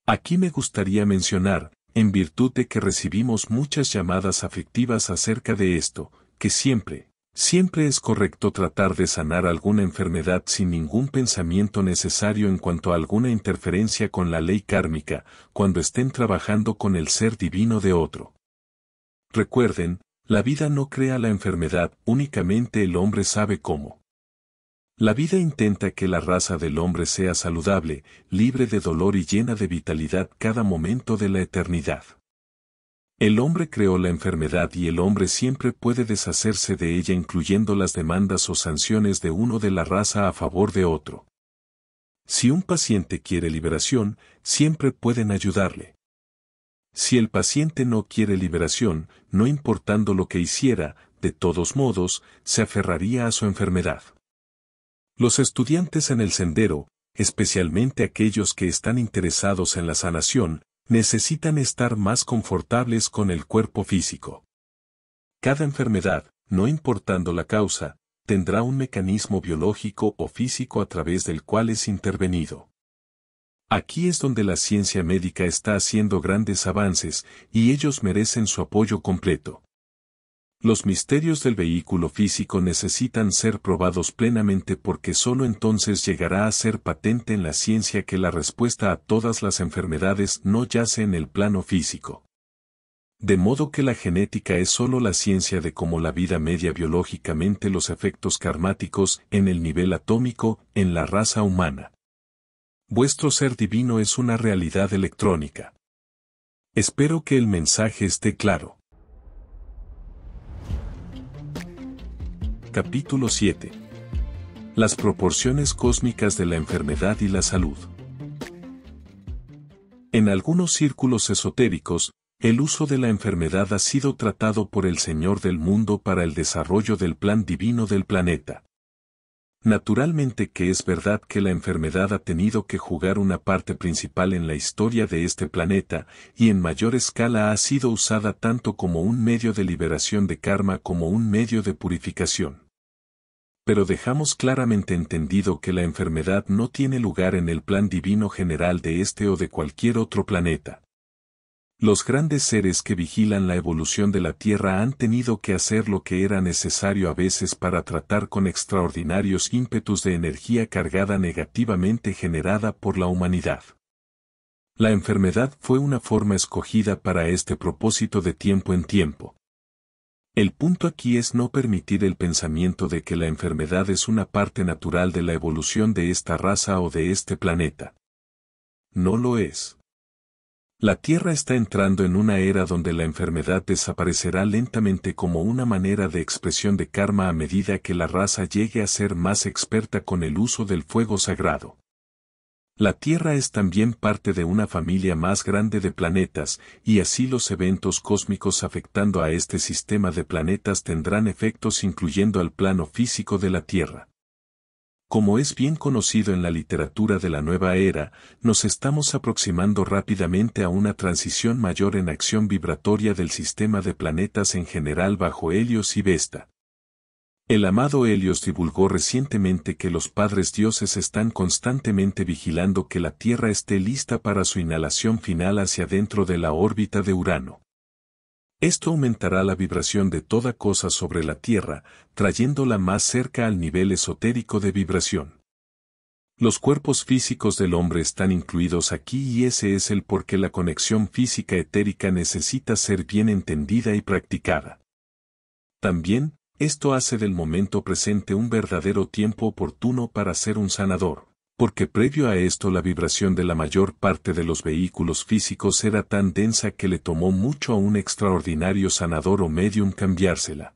Aquí me gustaría mencionar, en virtud de que recibimos muchas llamadas afectivas acerca de esto, que siempre, siempre es correcto tratar de sanar alguna enfermedad sin ningún pensamiento necesario en cuanto a alguna interferencia con la ley kármica, cuando estén trabajando con el ser divino de otro. Recuerden, la vida no crea la enfermedad, únicamente el hombre sabe cómo. La vida intenta que la raza del hombre sea saludable, libre de dolor y llena de vitalidad cada momento de la eternidad. El hombre creó la enfermedad y el hombre siempre puede deshacerse de ella incluyendo las demandas o sanciones de uno de la raza a favor de otro. Si un paciente quiere liberación, siempre pueden ayudarle. Si el paciente no quiere liberación, no importando lo que hiciera, de todos modos, se aferraría a su enfermedad. Los estudiantes en el sendero, especialmente aquellos que están interesados en la sanación, necesitan estar más confortables con el cuerpo físico. Cada enfermedad, no importando la causa, tendrá un mecanismo biológico o físico a través del cual es intervenido. Aquí es donde la ciencia médica está haciendo grandes avances, y ellos merecen su apoyo completo. Los misterios del vehículo físico necesitan ser probados plenamente porque sólo entonces llegará a ser patente en la ciencia que la respuesta a todas las enfermedades no yace en el plano físico. De modo que la genética es sólo la ciencia de cómo la vida media biológicamente los efectos karmáticos en el nivel atómico en la raza humana. Vuestro ser divino es una realidad electrónica. Espero que el mensaje esté claro. Capítulo 7. Las proporciones cósmicas de la enfermedad y la salud. En algunos círculos esotéricos, el uso de la enfermedad ha sido tratado por el Señor del mundo para el desarrollo del plan divino del planeta. Naturalmente que es verdad que la enfermedad ha tenido que jugar una parte principal en la historia de este planeta, y en mayor escala ha sido usada tanto como un medio de liberación de karma como un medio de purificación. Pero dejamos claramente entendido que la enfermedad no tiene lugar en el plan divino general de este o de cualquier otro planeta. Los grandes seres que vigilan la evolución de la Tierra han tenido que hacer lo que era necesario a veces para tratar con extraordinarios ímpetus de energía cargada negativamente generada por la humanidad. La enfermedad fue una forma escogida para este propósito de tiempo en tiempo. El punto aquí es no permitir el pensamiento de que la enfermedad es una parte natural de la evolución de esta raza o de este planeta. No lo es. La Tierra está entrando en una era donde la enfermedad desaparecerá lentamente como una manera de expresión de karma a medida que la raza llegue a ser más experta con el uso del fuego sagrado. La Tierra es también parte de una familia más grande de planetas, y así los eventos cósmicos afectando a este sistema de planetas tendrán efectos incluyendo al plano físico de la Tierra. Como es bien conocido en la literatura de la nueva era, nos estamos aproximando rápidamente a una transición mayor en acción vibratoria del sistema de planetas en general bajo Helios y Vesta. El amado Helios divulgó recientemente que los padres dioses están constantemente vigilando que la Tierra esté lista para su inhalación final hacia dentro de la órbita de Urano. Esto aumentará la vibración de toda cosa sobre la Tierra, trayéndola más cerca al nivel esotérico de vibración. Los cuerpos físicos del hombre están incluidos aquí y ese es el por qué la conexión física etérica necesita ser bien entendida y practicada. También, esto hace del momento presente un verdadero tiempo oportuno para ser un sanador porque previo a esto la vibración de la mayor parte de los vehículos físicos era tan densa que le tomó mucho a un extraordinario sanador o medium cambiársela.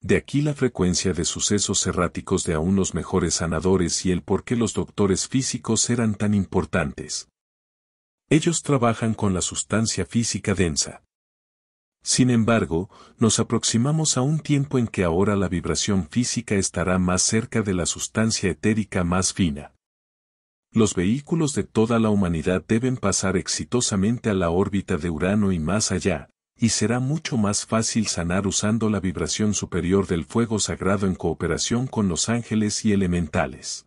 De aquí la frecuencia de sucesos erráticos de aún los mejores sanadores y el por qué los doctores físicos eran tan importantes. Ellos trabajan con la sustancia física densa. Sin embargo, nos aproximamos a un tiempo en que ahora la vibración física estará más cerca de la sustancia etérica más fina los vehículos de toda la humanidad deben pasar exitosamente a la órbita de Urano y más allá, y será mucho más fácil sanar usando la vibración superior del fuego sagrado en cooperación con los ángeles y elementales.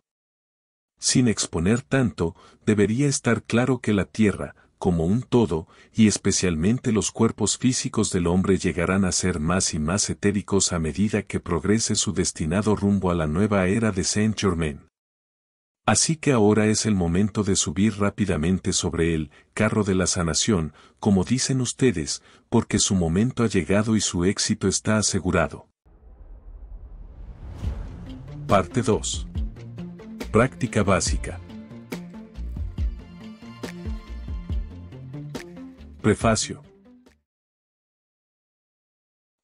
Sin exponer tanto, debería estar claro que la Tierra, como un todo, y especialmente los cuerpos físicos del hombre llegarán a ser más y más etéricos a medida que progrese su destinado rumbo a la nueva era de Saint Germain. Así que ahora es el momento de subir rápidamente sobre el carro de la sanación, como dicen ustedes, porque su momento ha llegado y su éxito está asegurado. Parte 2. Práctica básica. Prefacio.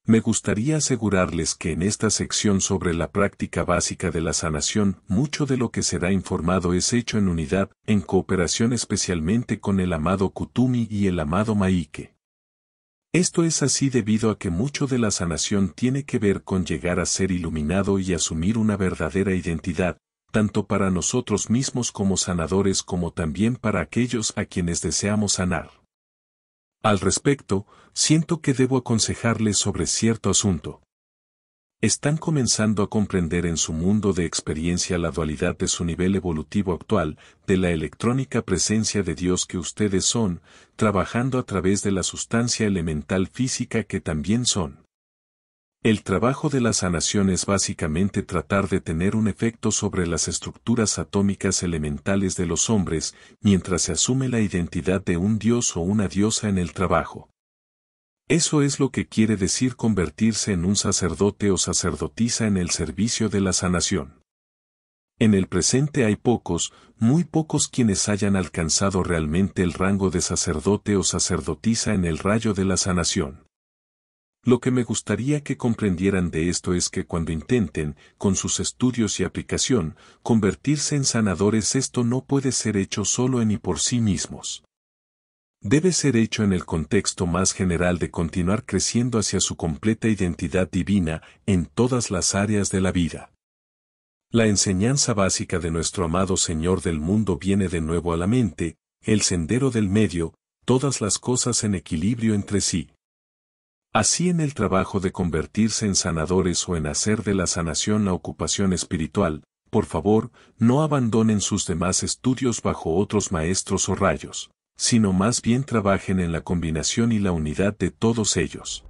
Me gustaría asegurarles que en esta sección sobre la práctica básica de la sanación, mucho de lo que será informado es hecho en unidad, en cooperación especialmente con el amado Kutumi y el amado Maike. Esto es así debido a que mucho de la sanación tiene que ver con llegar a ser iluminado y asumir una verdadera identidad, tanto para nosotros mismos como sanadores como también para aquellos a quienes deseamos sanar. Al respecto, siento que debo aconsejarles sobre cierto asunto. Están comenzando a comprender en su mundo de experiencia la dualidad de su nivel evolutivo actual, de la electrónica presencia de Dios que ustedes son, trabajando a través de la sustancia elemental física que también son. El trabajo de la sanación es básicamente tratar de tener un efecto sobre las estructuras atómicas elementales de los hombres, mientras se asume la identidad de un dios o una diosa en el trabajo. Eso es lo que quiere decir convertirse en un sacerdote o sacerdotisa en el servicio de la sanación. En el presente hay pocos, muy pocos quienes hayan alcanzado realmente el rango de sacerdote o sacerdotisa en el rayo de la sanación. Lo que me gustaría que comprendieran de esto es que cuando intenten, con sus estudios y aplicación, convertirse en sanadores esto no puede ser hecho solo en y por sí mismos. Debe ser hecho en el contexto más general de continuar creciendo hacia su completa identidad divina en todas las áreas de la vida. La enseñanza básica de nuestro amado Señor del mundo viene de nuevo a la mente, el sendero del medio, todas las cosas en equilibrio entre sí. Así en el trabajo de convertirse en sanadores o en hacer de la sanación la ocupación espiritual, por favor, no abandonen sus demás estudios bajo otros maestros o rayos, sino más bien trabajen en la combinación y la unidad de todos ellos.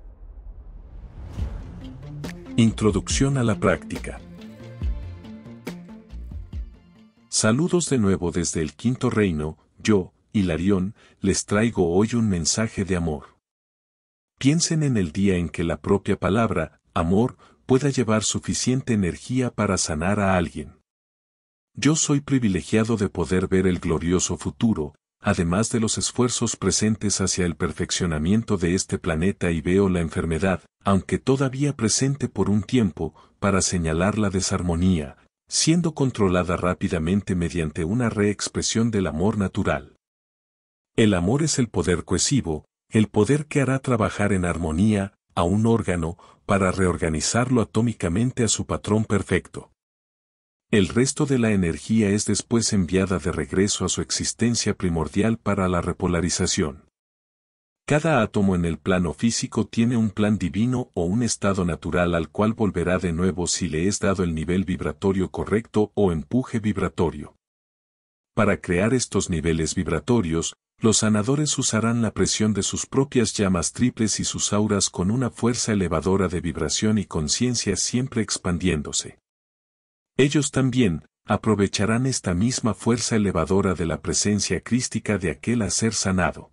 Introducción a la práctica. Saludos de nuevo desde el quinto reino, yo, Hilarión, les traigo hoy un mensaje de amor. Piensen en el día en que la propia palabra, amor, pueda llevar suficiente energía para sanar a alguien. Yo soy privilegiado de poder ver el glorioso futuro, además de los esfuerzos presentes hacia el perfeccionamiento de este planeta y veo la enfermedad, aunque todavía presente por un tiempo, para señalar la desarmonía, siendo controlada rápidamente mediante una reexpresión del amor natural. El amor es el poder cohesivo, el poder que hará trabajar en armonía a un órgano para reorganizarlo atómicamente a su patrón perfecto. El resto de la energía es después enviada de regreso a su existencia primordial para la repolarización. Cada átomo en el plano físico tiene un plan divino o un estado natural al cual volverá de nuevo si le es dado el nivel vibratorio correcto o empuje vibratorio. Para crear estos niveles vibratorios, los sanadores usarán la presión de sus propias llamas triples y sus auras con una fuerza elevadora de vibración y conciencia siempre expandiéndose. Ellos también, aprovecharán esta misma fuerza elevadora de la presencia crística de aquel a ser sanado.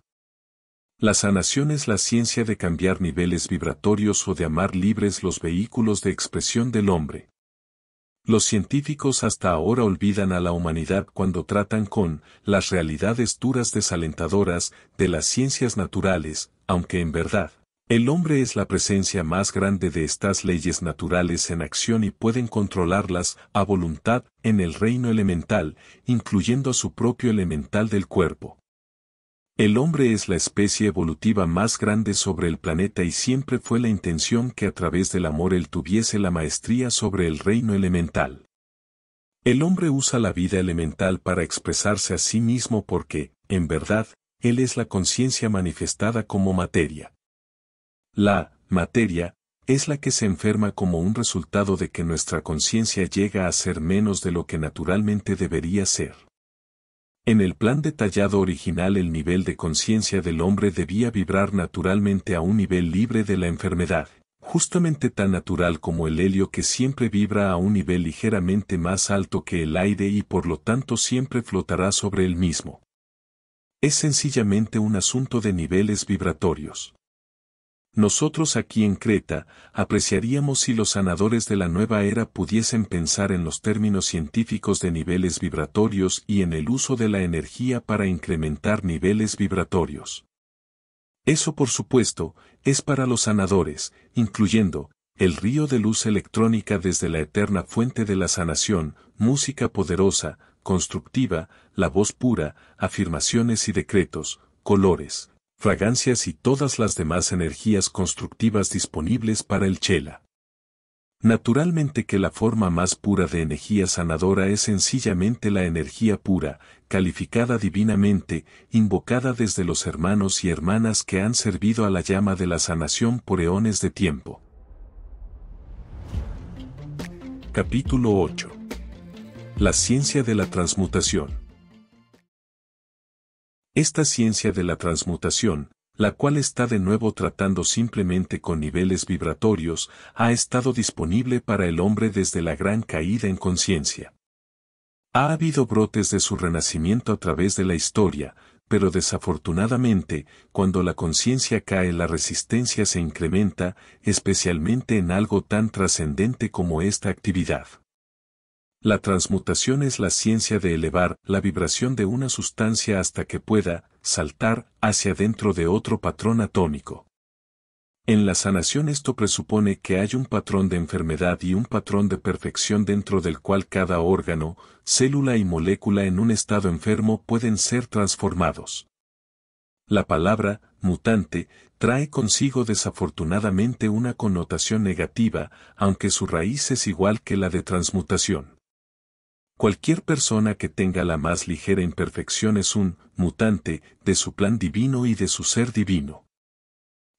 La sanación es la ciencia de cambiar niveles vibratorios o de amar libres los vehículos de expresión del hombre. Los científicos hasta ahora olvidan a la humanidad cuando tratan con las realidades duras desalentadoras de las ciencias naturales, aunque en verdad, el hombre es la presencia más grande de estas leyes naturales en acción y pueden controlarlas a voluntad en el reino elemental, incluyendo a su propio elemental del cuerpo. El hombre es la especie evolutiva más grande sobre el planeta y siempre fue la intención que a través del amor él tuviese la maestría sobre el reino elemental. El hombre usa la vida elemental para expresarse a sí mismo porque, en verdad, él es la conciencia manifestada como materia. La materia es la que se enferma como un resultado de que nuestra conciencia llega a ser menos de lo que naturalmente debería ser. En el plan detallado original el nivel de conciencia del hombre debía vibrar naturalmente a un nivel libre de la enfermedad, justamente tan natural como el helio que siempre vibra a un nivel ligeramente más alto que el aire y por lo tanto siempre flotará sobre el mismo. Es sencillamente un asunto de niveles vibratorios. Nosotros aquí en Creta, apreciaríamos si los sanadores de la nueva era pudiesen pensar en los términos científicos de niveles vibratorios y en el uso de la energía para incrementar niveles vibratorios. Eso por supuesto, es para los sanadores, incluyendo, el río de luz electrónica desde la eterna fuente de la sanación, música poderosa, constructiva, la voz pura, afirmaciones y decretos, colores, fragancias y todas las demás energías constructivas disponibles para el chela. Naturalmente que la forma más pura de energía sanadora es sencillamente la energía pura, calificada divinamente, invocada desde los hermanos y hermanas que han servido a la llama de la sanación por eones de tiempo. Capítulo 8 La ciencia de la transmutación Esta ciencia de la transmutación, la cual está de nuevo tratando simplemente con niveles vibratorios, ha estado disponible para el hombre desde la gran caída en conciencia. Ha habido brotes de su renacimiento a través de la historia, pero desafortunadamente, cuando la conciencia cae la resistencia se incrementa, especialmente en algo tan trascendente como esta actividad. La transmutación es la ciencia de elevar la vibración de una sustancia hasta que pueda saltar hacia dentro de otro patrón atómico. En la sanación esto presupone que hay un patrón de enfermedad y un patrón de perfección dentro del cual cada órgano, célula y molécula en un estado enfermo pueden ser transformados. La palabra, mutante, trae consigo desafortunadamente una connotación negativa, aunque su raíz es igual que la de transmutación. Cualquier persona que tenga la más ligera imperfección es un mutante de su plan divino y de su ser divino.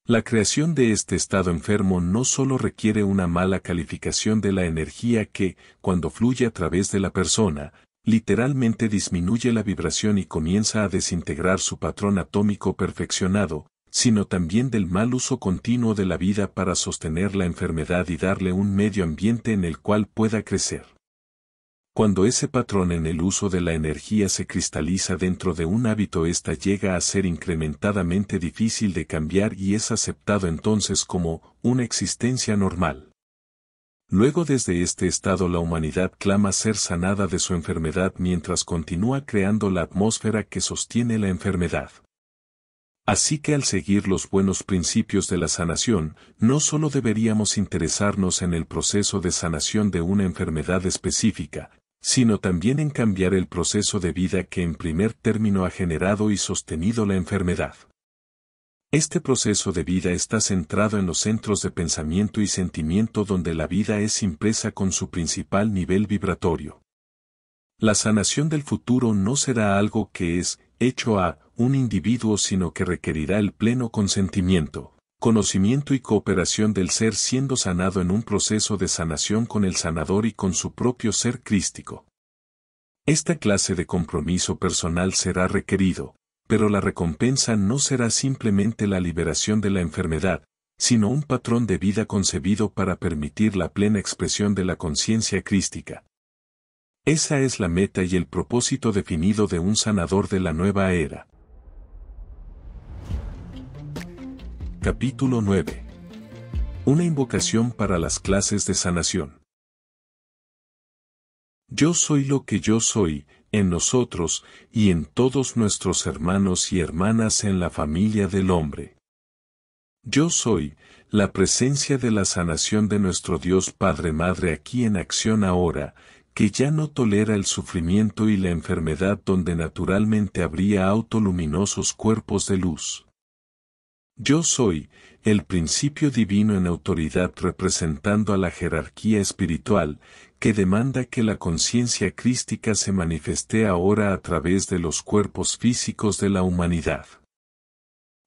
La creación de este estado enfermo no solo requiere una mala calificación de la energía que, cuando fluye a través de la persona, literalmente disminuye la vibración y comienza a desintegrar su patrón atómico perfeccionado, sino también del mal uso continuo de la vida para sostener la enfermedad y darle un medio ambiente en el cual pueda crecer. Cuando ese patrón en el uso de la energía se cristaliza dentro de un hábito, ésta llega a ser incrementadamente difícil de cambiar y es aceptado entonces como una existencia normal. Luego desde este estado la humanidad clama ser sanada de su enfermedad mientras continúa creando la atmósfera que sostiene la enfermedad. Así que al seguir los buenos principios de la sanación, no solo deberíamos interesarnos en el proceso de sanación de una enfermedad específica, sino también en cambiar el proceso de vida que en primer término ha generado y sostenido la enfermedad. Este proceso de vida está centrado en los centros de pensamiento y sentimiento donde la vida es impresa con su principal nivel vibratorio. La sanación del futuro no será algo que es hecho a un individuo sino que requerirá el pleno consentimiento, conocimiento y cooperación del ser siendo sanado en un proceso de sanación con el sanador y con su propio ser crístico. Esta clase de compromiso personal será requerido, pero la recompensa no será simplemente la liberación de la enfermedad, sino un patrón de vida concebido para permitir la plena expresión de la conciencia crística. Esa es la meta y el propósito definido de un sanador de la nueva era. Capítulo 9. Una invocación para las clases de sanación. Yo soy lo que yo soy, en nosotros, y en todos nuestros hermanos y hermanas en la familia del hombre. Yo soy, la presencia de la sanación de nuestro Dios Padre Madre aquí en acción ahora, que ya no tolera el sufrimiento y la enfermedad donde naturalmente habría autoluminosos cuerpos de luz. Yo soy, el principio divino en autoridad representando a la jerarquía espiritual, que demanda que la conciencia crística se manifieste ahora a través de los cuerpos físicos de la humanidad.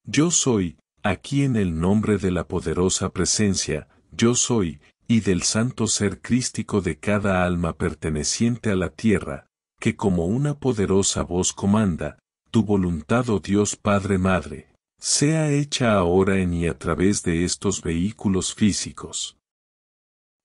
Yo soy, aquí en el nombre de la poderosa presencia, yo soy, y del santo ser crístico de cada alma perteneciente a la tierra, que como una poderosa voz comanda, tu voluntad, oh Dios Padre Madre, sea hecha ahora en y a través de estos vehículos físicos.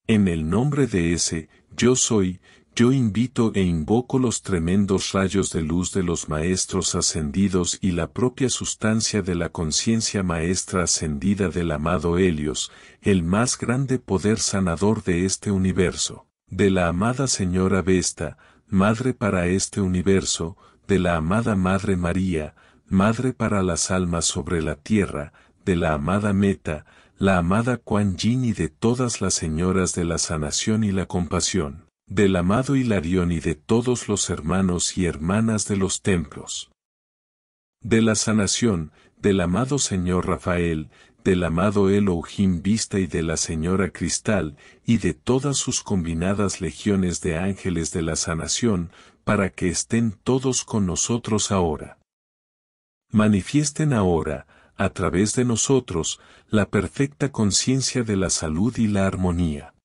En el nombre de ese, yo soy, yo invito e invoco los tremendos rayos de luz de los maestros ascendidos y la propia sustancia de la conciencia maestra ascendida del amado Helios, el más grande poder sanador de este universo, de la amada Señora Vesta, Madre para este universo, de la amada Madre María, madre para las almas sobre la tierra, de la amada Meta, la amada Kuan Yin y de todas las señoras de la sanación y la compasión, del amado Hilarión y de todos los hermanos y hermanas de los templos. De la sanación, del amado Señor Rafael, del amado Elohim Vista y de la Señora Cristal, y de todas sus combinadas legiones de ángeles de la sanación, para que estén todos con nosotros ahora. Manifiesten ahora, a través de nosotros, la perfecta conciencia de la salud y la armonía.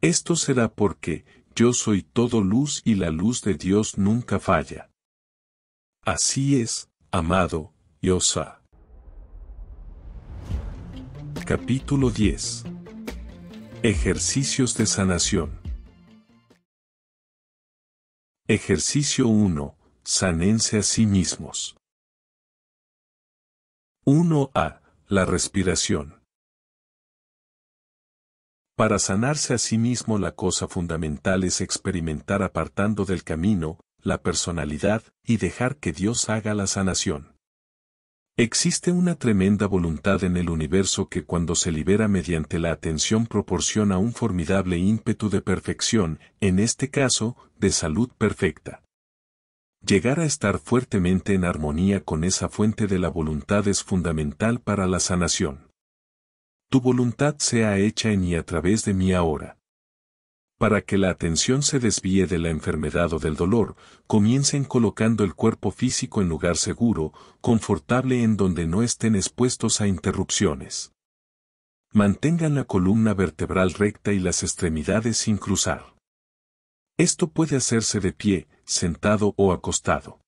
Esto será porque, yo soy todo luz y la luz de Dios nunca falla. Así es, amado, Yosa. Capítulo 10 Ejercicios de sanación Ejercicio 1. Sanense a sí mismos. 1a. La respiración. Para sanarse a sí mismo la cosa fundamental es experimentar apartando del camino, la personalidad, y dejar que Dios haga la sanación. Existe una tremenda voluntad en el universo que cuando se libera mediante la atención proporciona un formidable ímpetu de perfección, en este caso, de salud perfecta. Llegar a estar fuertemente en armonía con esa fuente de la voluntad es fundamental para la sanación. Tu voluntad sea hecha en y a través de mí ahora. Para que la atención se desvíe de la enfermedad o del dolor, comiencen colocando el cuerpo físico en lugar seguro, confortable en donde no estén expuestos a interrupciones. Mantengan la columna vertebral recta y las extremidades sin cruzar. Esto puede hacerse de pie, sentado o acostado.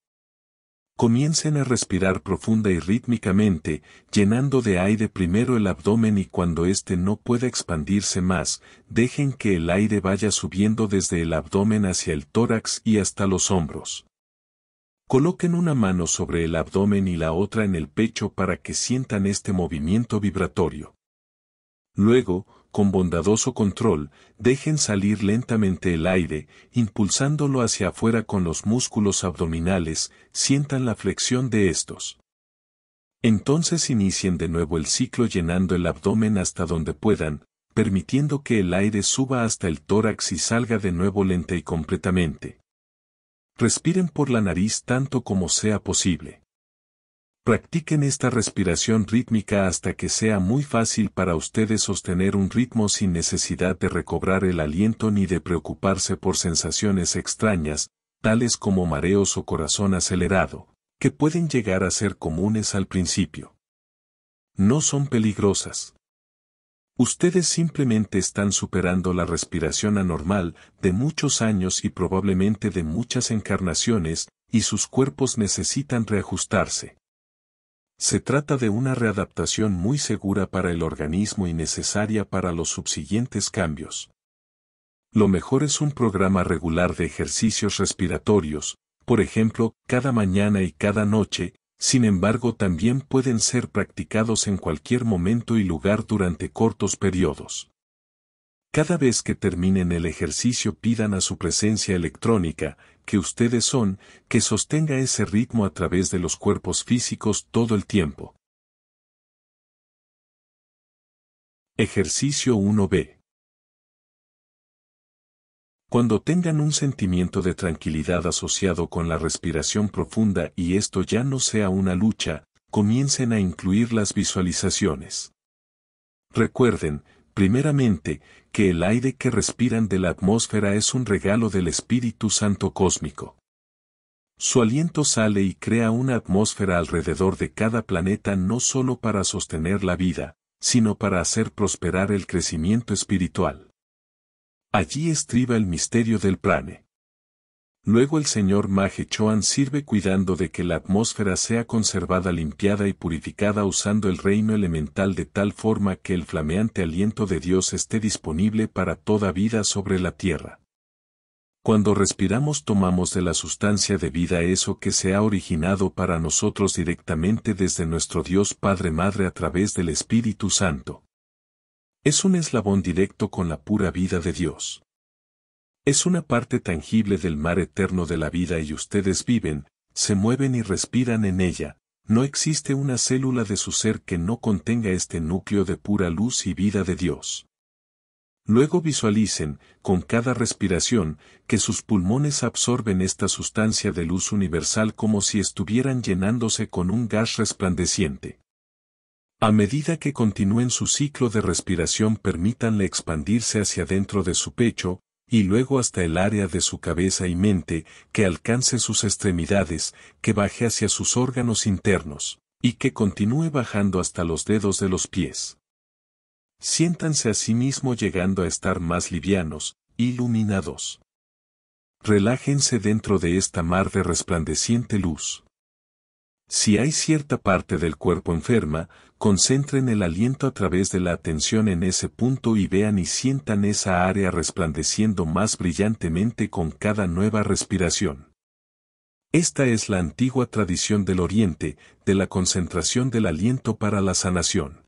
Comiencen a respirar profunda y rítmicamente, llenando de aire primero el abdomen y cuando éste no pueda expandirse más, dejen que el aire vaya subiendo desde el abdomen hacia el tórax y hasta los hombros. Coloquen una mano sobre el abdomen y la otra en el pecho para que sientan este movimiento vibratorio. Luego, con bondadoso control, dejen salir lentamente el aire, impulsándolo hacia afuera con los músculos abdominales, sientan la flexión de estos. Entonces inicien de nuevo el ciclo llenando el abdomen hasta donde puedan, permitiendo que el aire suba hasta el tórax y salga de nuevo lenta y completamente. Respiren por la nariz tanto como sea posible. Practiquen esta respiración rítmica hasta que sea muy fácil para ustedes sostener un ritmo sin necesidad de recobrar el aliento ni de preocuparse por sensaciones extrañas, tales como mareos o corazón acelerado, que pueden llegar a ser comunes al principio. No son peligrosas. Ustedes simplemente están superando la respiración anormal de muchos años y probablemente de muchas encarnaciones, y sus cuerpos necesitan reajustarse. Se trata de una readaptación muy segura para el organismo y necesaria para los subsiguientes cambios. Lo mejor es un programa regular de ejercicios respiratorios, por ejemplo, cada mañana y cada noche, sin embargo también pueden ser practicados en cualquier momento y lugar durante cortos periodos. Cada vez que terminen el ejercicio pidan a su presencia electrónica, que ustedes son, que sostenga ese ritmo a través de los cuerpos físicos todo el tiempo. Ejercicio 1b. Cuando tengan un sentimiento de tranquilidad asociado con la respiración profunda y esto ya no sea una lucha, comiencen a incluir las visualizaciones. Recuerden, primeramente, que el aire que respiran de la atmósfera es un regalo del Espíritu Santo cósmico. Su aliento sale y crea una atmósfera alrededor de cada planeta no solo para sostener la vida, sino para hacer prosperar el crecimiento espiritual. Allí estriba el misterio del prane. Luego el señor Maje Choan sirve cuidando de que la atmósfera sea conservada limpiada y purificada usando el reino elemental de tal forma que el flameante aliento de Dios esté disponible para toda vida sobre la tierra. Cuando respiramos tomamos de la sustancia de vida eso que se ha originado para nosotros directamente desde nuestro Dios Padre Madre a través del Espíritu Santo. Es un eslabón directo con la pura vida de Dios. Es una parte tangible del mar eterno de la vida y ustedes viven, se mueven y respiran en ella, no existe una célula de su ser que no contenga este núcleo de pura luz y vida de Dios. Luego visualicen, con cada respiración, que sus pulmones absorben esta sustancia de luz universal como si estuvieran llenándose con un gas resplandeciente. A medida que continúen su ciclo de respiración permítanle expandirse hacia dentro de su pecho, y luego hasta el área de su cabeza y mente, que alcance sus extremidades, que baje hacia sus órganos internos, y que continúe bajando hasta los dedos de los pies. Siéntanse a sí mismo llegando a estar más livianos, iluminados. Relájense dentro de esta mar de resplandeciente luz. Si hay cierta parte del cuerpo enferma, concentren el aliento a través de la atención en ese punto y vean y sientan esa área resplandeciendo más brillantemente con cada nueva respiración. Esta es la antigua tradición del Oriente, de la concentración del aliento para la sanación.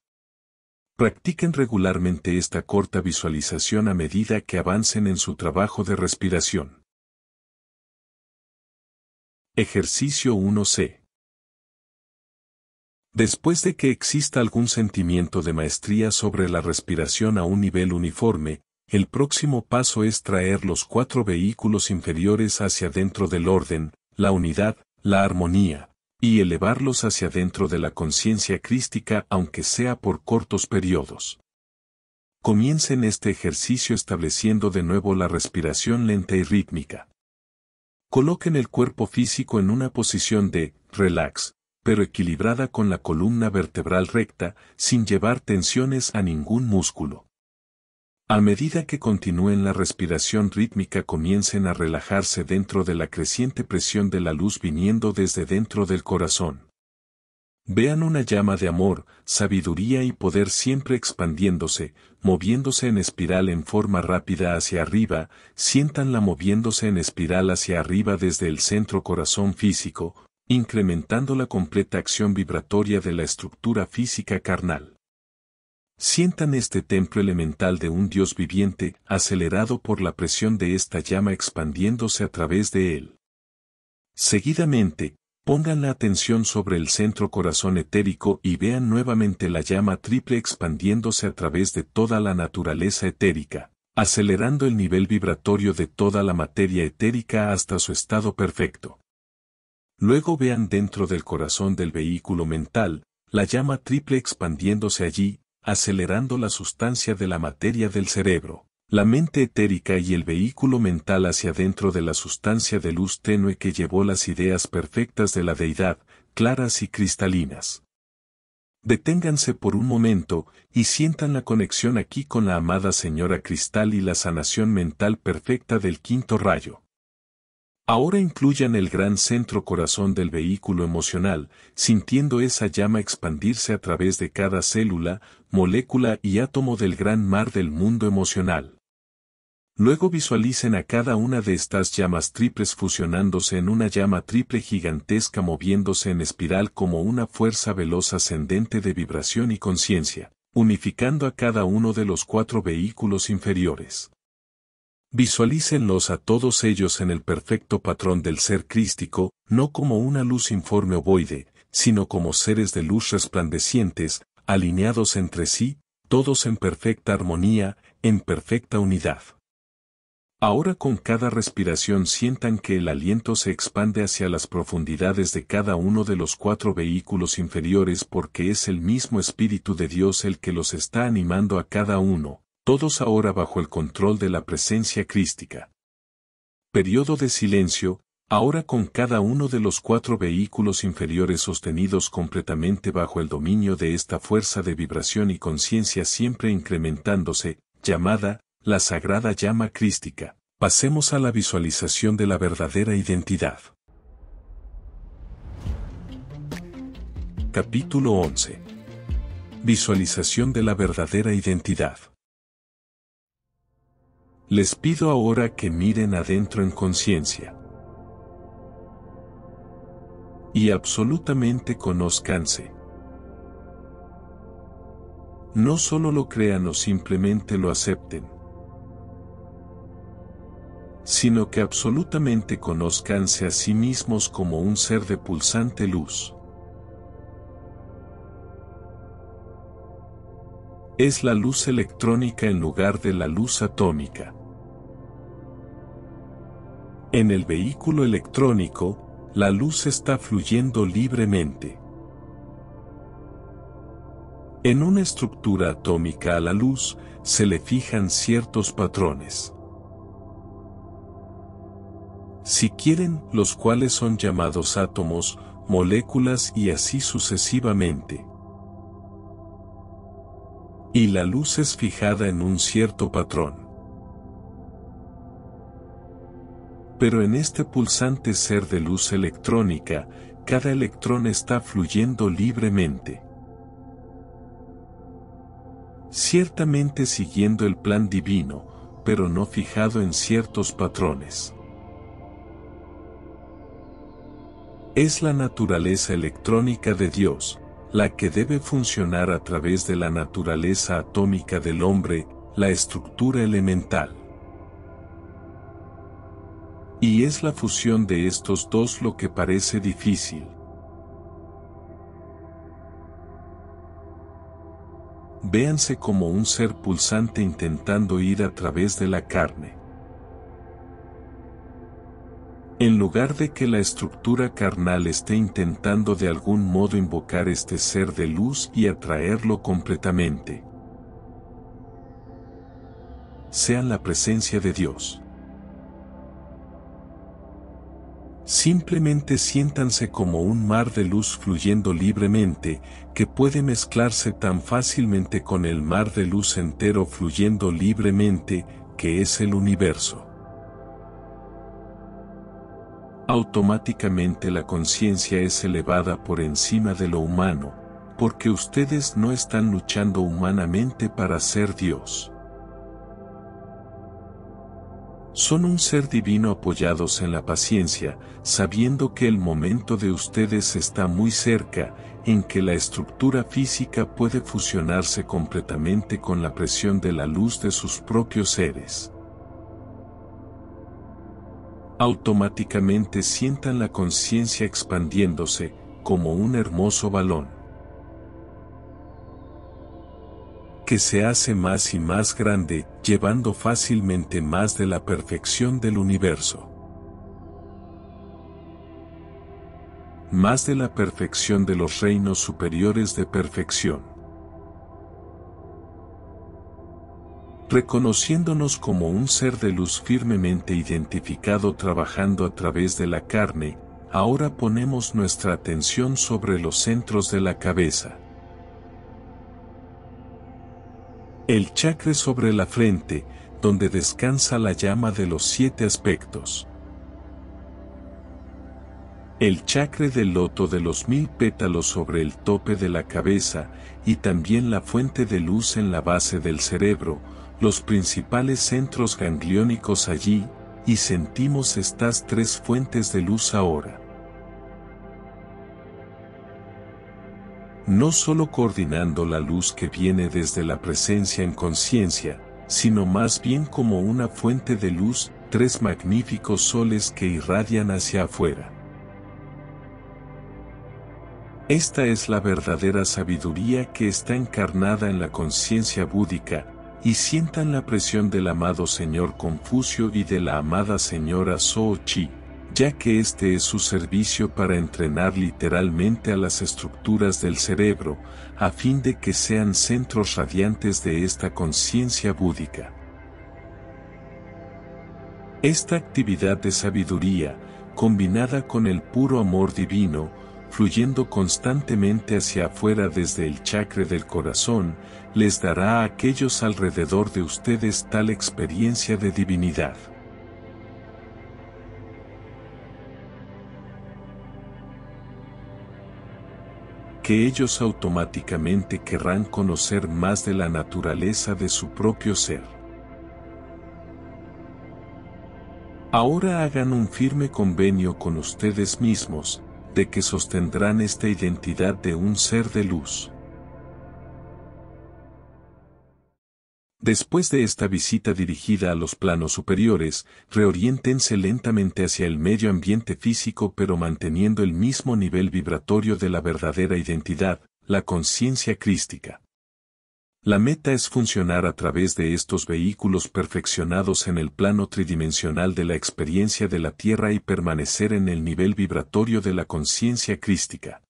Practiquen regularmente esta corta visualización a medida que avancen en su trabajo de respiración. Ejercicio 1C Después de que exista algún sentimiento de maestría sobre la respiración a un nivel uniforme, el próximo paso es traer los cuatro vehículos inferiores hacia dentro del orden, la unidad, la armonía, y elevarlos hacia dentro de la conciencia crística aunque sea por cortos periodos. Comiencen este ejercicio estableciendo de nuevo la respiración lenta y rítmica. Coloquen el cuerpo físico en una posición de relax, pero equilibrada con la columna vertebral recta, sin llevar tensiones a ningún músculo. A medida que continúen la respiración rítmica comiencen a relajarse dentro de la creciente presión de la luz viniendo desde dentro del corazón. Vean una llama de amor, sabiduría y poder siempre expandiéndose, moviéndose en espiral en forma rápida hacia arriba, siéntanla moviéndose en espiral hacia arriba desde el centro corazón físico, incrementando la completa acción vibratoria de la estructura física carnal. Sientan este templo elemental de un Dios viviente, acelerado por la presión de esta llama expandiéndose a través de él. Seguidamente, pongan la atención sobre el centro corazón etérico y vean nuevamente la llama triple expandiéndose a través de toda la naturaleza etérica, acelerando el nivel vibratorio de toda la materia etérica hasta su estado perfecto. Luego vean dentro del corazón del vehículo mental, la llama triple expandiéndose allí, acelerando la sustancia de la materia del cerebro, la mente etérica y el vehículo mental hacia dentro de la sustancia de luz tenue que llevó las ideas perfectas de la deidad, claras y cristalinas. Deténganse por un momento y sientan la conexión aquí con la amada Señora Cristal y la sanación mental perfecta del quinto rayo. Ahora incluyan el gran centro corazón del vehículo emocional, sintiendo esa llama expandirse a través de cada célula, molécula y átomo del gran mar del mundo emocional. Luego visualicen a cada una de estas llamas triples fusionándose en una llama triple gigantesca moviéndose en espiral como una fuerza veloz ascendente de vibración y conciencia, unificando a cada uno de los cuatro vehículos inferiores. Visualícenlos a todos ellos en el perfecto patrón del ser crístico, no como una luz informe ovoide, sino como seres de luz resplandecientes, alineados entre sí, todos en perfecta armonía, en perfecta unidad. Ahora con cada respiración sientan que el aliento se expande hacia las profundidades de cada uno de los cuatro vehículos inferiores porque es el mismo Espíritu de Dios el que los está animando a cada uno, todos ahora bajo el control de la presencia crística. Periodo de silencio, ahora con cada uno de los cuatro vehículos inferiores sostenidos completamente bajo el dominio de esta fuerza de vibración y conciencia siempre incrementándose, llamada, la sagrada llama crística. Pasemos a la visualización de la verdadera identidad. Capítulo 11. Visualización de la verdadera identidad. Les pido ahora que miren adentro en conciencia. Y absolutamente conozcanse. No solo lo crean o simplemente lo acepten. sino que absolutamente conozcanse a sí mismos como un ser de pulsante luz. Es la luz electrónica en lugar de la luz atómica. En el vehículo electrónico, la luz está fluyendo libremente. En una estructura atómica a la luz, se le fijan ciertos patrones si quieren, los cuales son llamados átomos, moléculas y así sucesivamente. Y la luz es fijada en un cierto patrón. Pero en este pulsante ser de luz electrónica, cada electrón está fluyendo libremente. Ciertamente siguiendo el plan divino, pero no fijado en ciertos patrones. Es la naturaleza electrónica de Dios, la que debe funcionar a través de la naturaleza atómica del hombre, la estructura elemental. Y es la fusión de estos dos lo que parece difícil. Véanse como un ser pulsante intentando ir a través de la carne. En lugar de que la estructura carnal esté intentando de algún modo invocar este ser de luz y atraerlo completamente. Sean la presencia de Dios. Simplemente siéntanse como un mar de luz fluyendo libremente, que puede mezclarse tan fácilmente con el mar de luz entero fluyendo libremente, que es el universo automáticamente la conciencia es elevada por encima de lo humano, porque ustedes no están luchando humanamente para ser Dios. Son un ser divino apoyados en la paciencia, sabiendo que el momento de ustedes está muy cerca, en que la estructura física puede fusionarse completamente con la presión de la luz de sus propios seres automáticamente sientan la conciencia expandiéndose como un hermoso balón. Que se hace más y más grande, llevando fácilmente más de la perfección del universo. Más de la perfección de los reinos superiores de perfección. reconociéndonos como un ser de luz firmemente identificado trabajando a través de la carne, ahora ponemos nuestra atención sobre los centros de la cabeza. El chakra sobre la frente, donde descansa la llama de los siete aspectos. El chakra del loto de los mil pétalos sobre el tope de la cabeza y también la fuente de luz en la base del cerebro, los principales centros gangliónicos allí, y sentimos estas tres fuentes de luz ahora. No solo coordinando la luz que viene desde la presencia en conciencia, sino más bien como una fuente de luz, tres magníficos soles que irradian hacia afuera. Esta es la verdadera sabiduría que está encarnada en la conciencia búdica, y sientan la presión del amado señor Confucio y de la amada señora Chi, ya que este es su servicio para entrenar literalmente a las estructuras del cerebro, a fin de que sean centros radiantes de esta conciencia búdica. Esta actividad de sabiduría, combinada con el puro amor divino, fluyendo constantemente hacia afuera desde el chakra del corazón, les dará a aquellos alrededor de ustedes tal experiencia de divinidad. Que ellos automáticamente querrán conocer más de la naturaleza de su propio ser. Ahora hagan un firme convenio con ustedes mismos, de que sostendrán esta identidad de un ser de luz. Después de esta visita dirigida a los planos superiores, reoriéntense lentamente hacia el medio ambiente físico pero manteniendo el mismo nivel vibratorio de la verdadera identidad, la conciencia crística. La meta es funcionar a través de estos vehículos perfeccionados en el plano tridimensional de la experiencia de la Tierra y permanecer en el nivel vibratorio de la conciencia crística.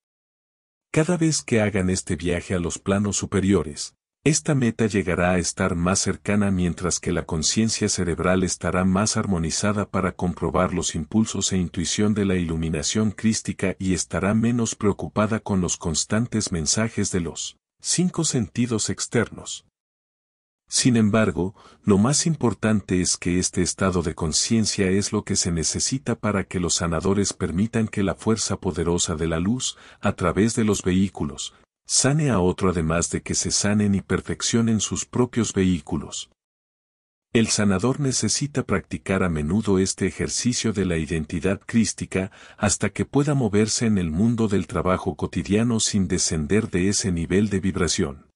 Cada vez que hagan este viaje a los planos superiores, esta meta llegará a estar más cercana mientras que la conciencia cerebral estará más armonizada para comprobar los impulsos e intuición de la iluminación crística y estará menos preocupada con los constantes mensajes de los cinco sentidos externos. Sin embargo, lo más importante es que este estado de conciencia es lo que se necesita para que los sanadores permitan que la fuerza poderosa de la luz, a través de los vehículos, sane a otro además de que se sanen y perfeccionen sus propios vehículos. El sanador necesita practicar a menudo este ejercicio de la identidad crística hasta que pueda moverse en el mundo del trabajo cotidiano sin descender de ese nivel de vibración.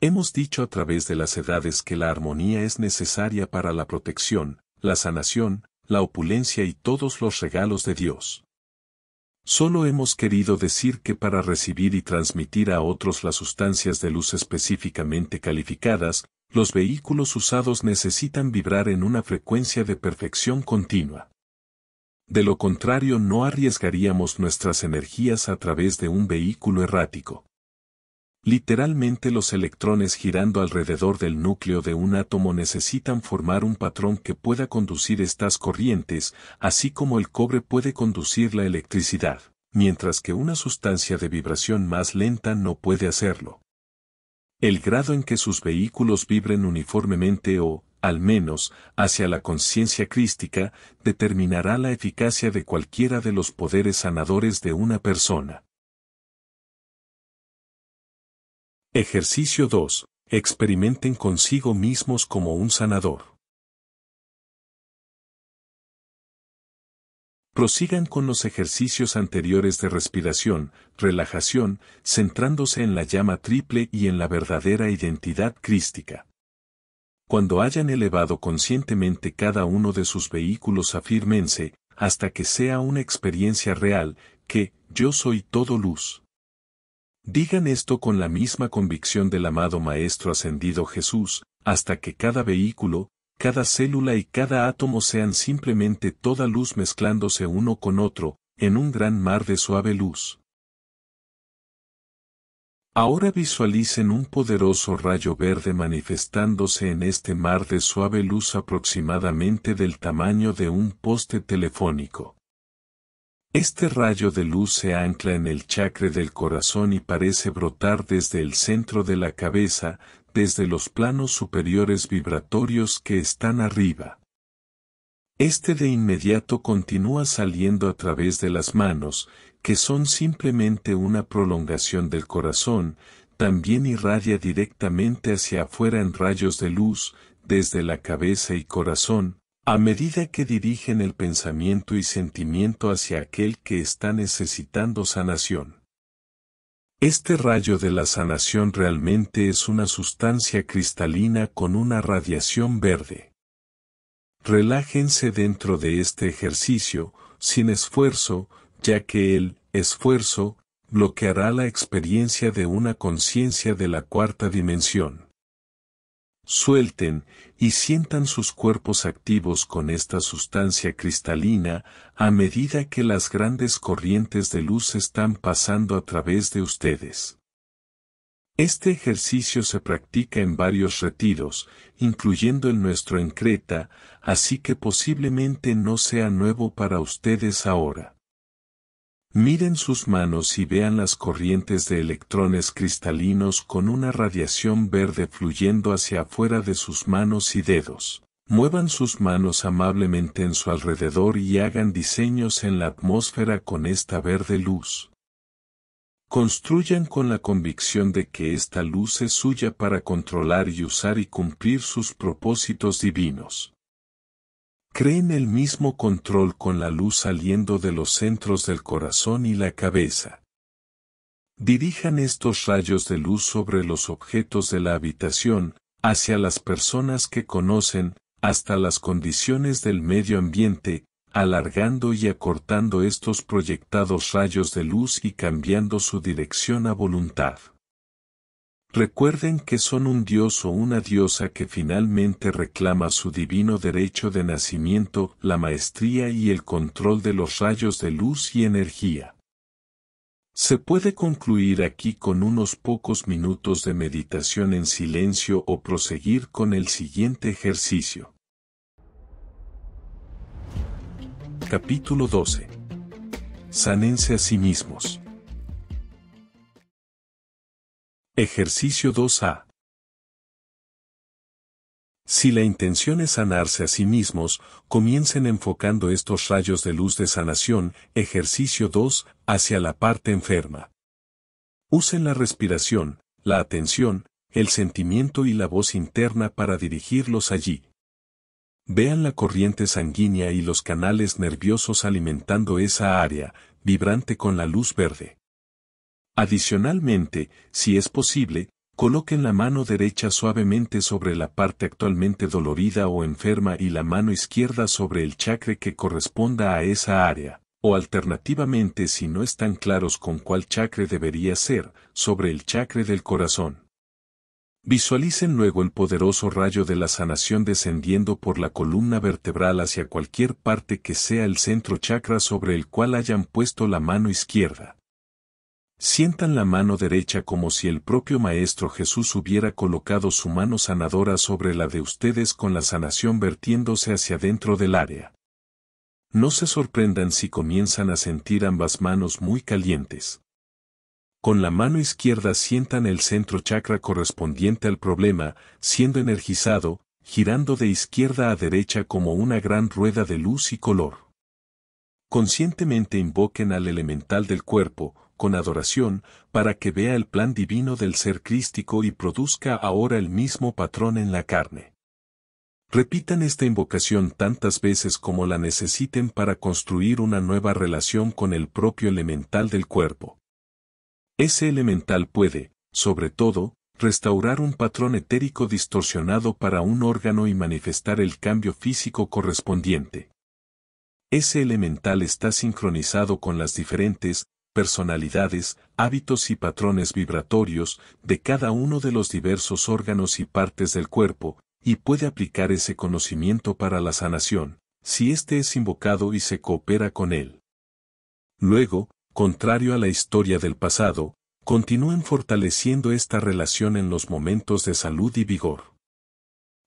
Hemos dicho a través de las edades que la armonía es necesaria para la protección, la sanación, la opulencia y todos los regalos de Dios. Solo hemos querido decir que para recibir y transmitir a otros las sustancias de luz específicamente calificadas, los vehículos usados necesitan vibrar en una frecuencia de perfección continua. De lo contrario no arriesgaríamos nuestras energías a través de un vehículo errático. Literalmente los electrones girando alrededor del núcleo de un átomo necesitan formar un patrón que pueda conducir estas corrientes, así como el cobre puede conducir la electricidad, mientras que una sustancia de vibración más lenta no puede hacerlo. El grado en que sus vehículos vibren uniformemente o, al menos, hacia la conciencia crística, determinará la eficacia de cualquiera de los poderes sanadores de una persona. Ejercicio 2. Experimenten consigo mismos como un sanador. Prosigan con los ejercicios anteriores de respiración, relajación, centrándose en la llama triple y en la verdadera identidad crística. Cuando hayan elevado conscientemente cada uno de sus vehículos afírmense, hasta que sea una experiencia real, que, yo soy todo luz. Digan esto con la misma convicción del amado Maestro ascendido Jesús, hasta que cada vehículo, cada célula y cada átomo sean simplemente toda luz mezclándose uno con otro, en un gran mar de suave luz. Ahora visualicen un poderoso rayo verde manifestándose en este mar de suave luz aproximadamente del tamaño de un poste telefónico. Este rayo de luz se ancla en el chakra del corazón y parece brotar desde el centro de la cabeza, desde los planos superiores vibratorios que están arriba. Este de inmediato continúa saliendo a través de las manos, que son simplemente una prolongación del corazón, también irradia directamente hacia afuera en rayos de luz, desde la cabeza y corazón, a medida que dirigen el pensamiento y sentimiento hacia aquel que está necesitando sanación. Este rayo de la sanación realmente es una sustancia cristalina con una radiación verde. Relájense dentro de este ejercicio, sin esfuerzo, ya que el esfuerzo bloqueará la experiencia de una conciencia de la cuarta dimensión suelten y sientan sus cuerpos activos con esta sustancia cristalina a medida que las grandes corrientes de luz están pasando a través de ustedes. Este ejercicio se practica en varios retiros, incluyendo el nuestro en Creta, así que posiblemente no sea nuevo para ustedes ahora. Miren sus manos y vean las corrientes de electrones cristalinos con una radiación verde fluyendo hacia afuera de sus manos y dedos. Muevan sus manos amablemente en su alrededor y hagan diseños en la atmósfera con esta verde luz. Construyan con la convicción de que esta luz es suya para controlar y usar y cumplir sus propósitos divinos. Creen el mismo control con la luz saliendo de los centros del corazón y la cabeza. Dirijan estos rayos de luz sobre los objetos de la habitación, hacia las personas que conocen, hasta las condiciones del medio ambiente, alargando y acortando estos proyectados rayos de luz y cambiando su dirección a voluntad. Recuerden que son un dios o una diosa que finalmente reclama su divino derecho de nacimiento, la maestría y el control de los rayos de luz y energía. Se puede concluir aquí con unos pocos minutos de meditación en silencio o proseguir con el siguiente ejercicio. Capítulo 12. Sanense a sí mismos. Ejercicio 2A. Si la intención es sanarse a sí mismos, comiencen enfocando estos rayos de luz de sanación, ejercicio 2, hacia la parte enferma. Usen la respiración, la atención, el sentimiento y la voz interna para dirigirlos allí. Vean la corriente sanguínea y los canales nerviosos alimentando esa área, vibrante con la luz verde. Adicionalmente, si es posible, coloquen la mano derecha suavemente sobre la parte actualmente dolorida o enferma y la mano izquierda sobre el chakra que corresponda a esa área, o alternativamente si no están claros con cuál chakra debería ser, sobre el chakra del corazón. Visualicen luego el poderoso rayo de la sanación descendiendo por la columna vertebral hacia cualquier parte que sea el centro chakra sobre el cual hayan puesto la mano izquierda. Sientan la mano derecha como si el propio Maestro Jesús hubiera colocado su mano sanadora sobre la de ustedes con la sanación vertiéndose hacia dentro del área. No se sorprendan si comienzan a sentir ambas manos muy calientes. Con la mano izquierda sientan el centro chakra correspondiente al problema, siendo energizado, girando de izquierda a derecha como una gran rueda de luz y color. Conscientemente invoquen al elemental del cuerpo, con adoración, para que vea el plan divino del ser crístico y produzca ahora el mismo patrón en la carne. Repitan esta invocación tantas veces como la necesiten para construir una nueva relación con el propio elemental del cuerpo. Ese elemental puede, sobre todo, restaurar un patrón etérico distorsionado para un órgano y manifestar el cambio físico correspondiente. Ese elemental está sincronizado con las diferentes, personalidades, hábitos y patrones vibratorios de cada uno de los diversos órganos y partes del cuerpo, y puede aplicar ese conocimiento para la sanación, si éste es invocado y se coopera con él. Luego, contrario a la historia del pasado, continúen fortaleciendo esta relación en los momentos de salud y vigor.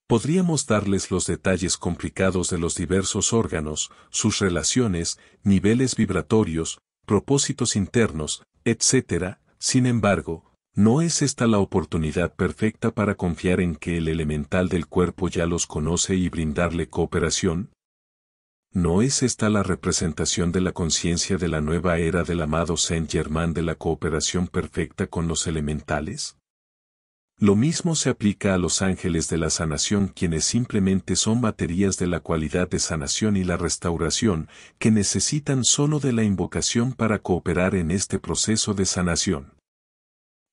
Podríamos darles los detalles complicados de los diversos órganos, sus relaciones, niveles vibratorios, propósitos internos, etc., sin embargo, ¿no es esta la oportunidad perfecta para confiar en que el elemental del cuerpo ya los conoce y brindarle cooperación? ¿No es esta la representación de la conciencia de la nueva era del amado Saint Germain de la cooperación perfecta con los elementales? Lo mismo se aplica a los ángeles de la sanación quienes simplemente son baterías de la cualidad de sanación y la restauración, que necesitan solo de la invocación para cooperar en este proceso de sanación.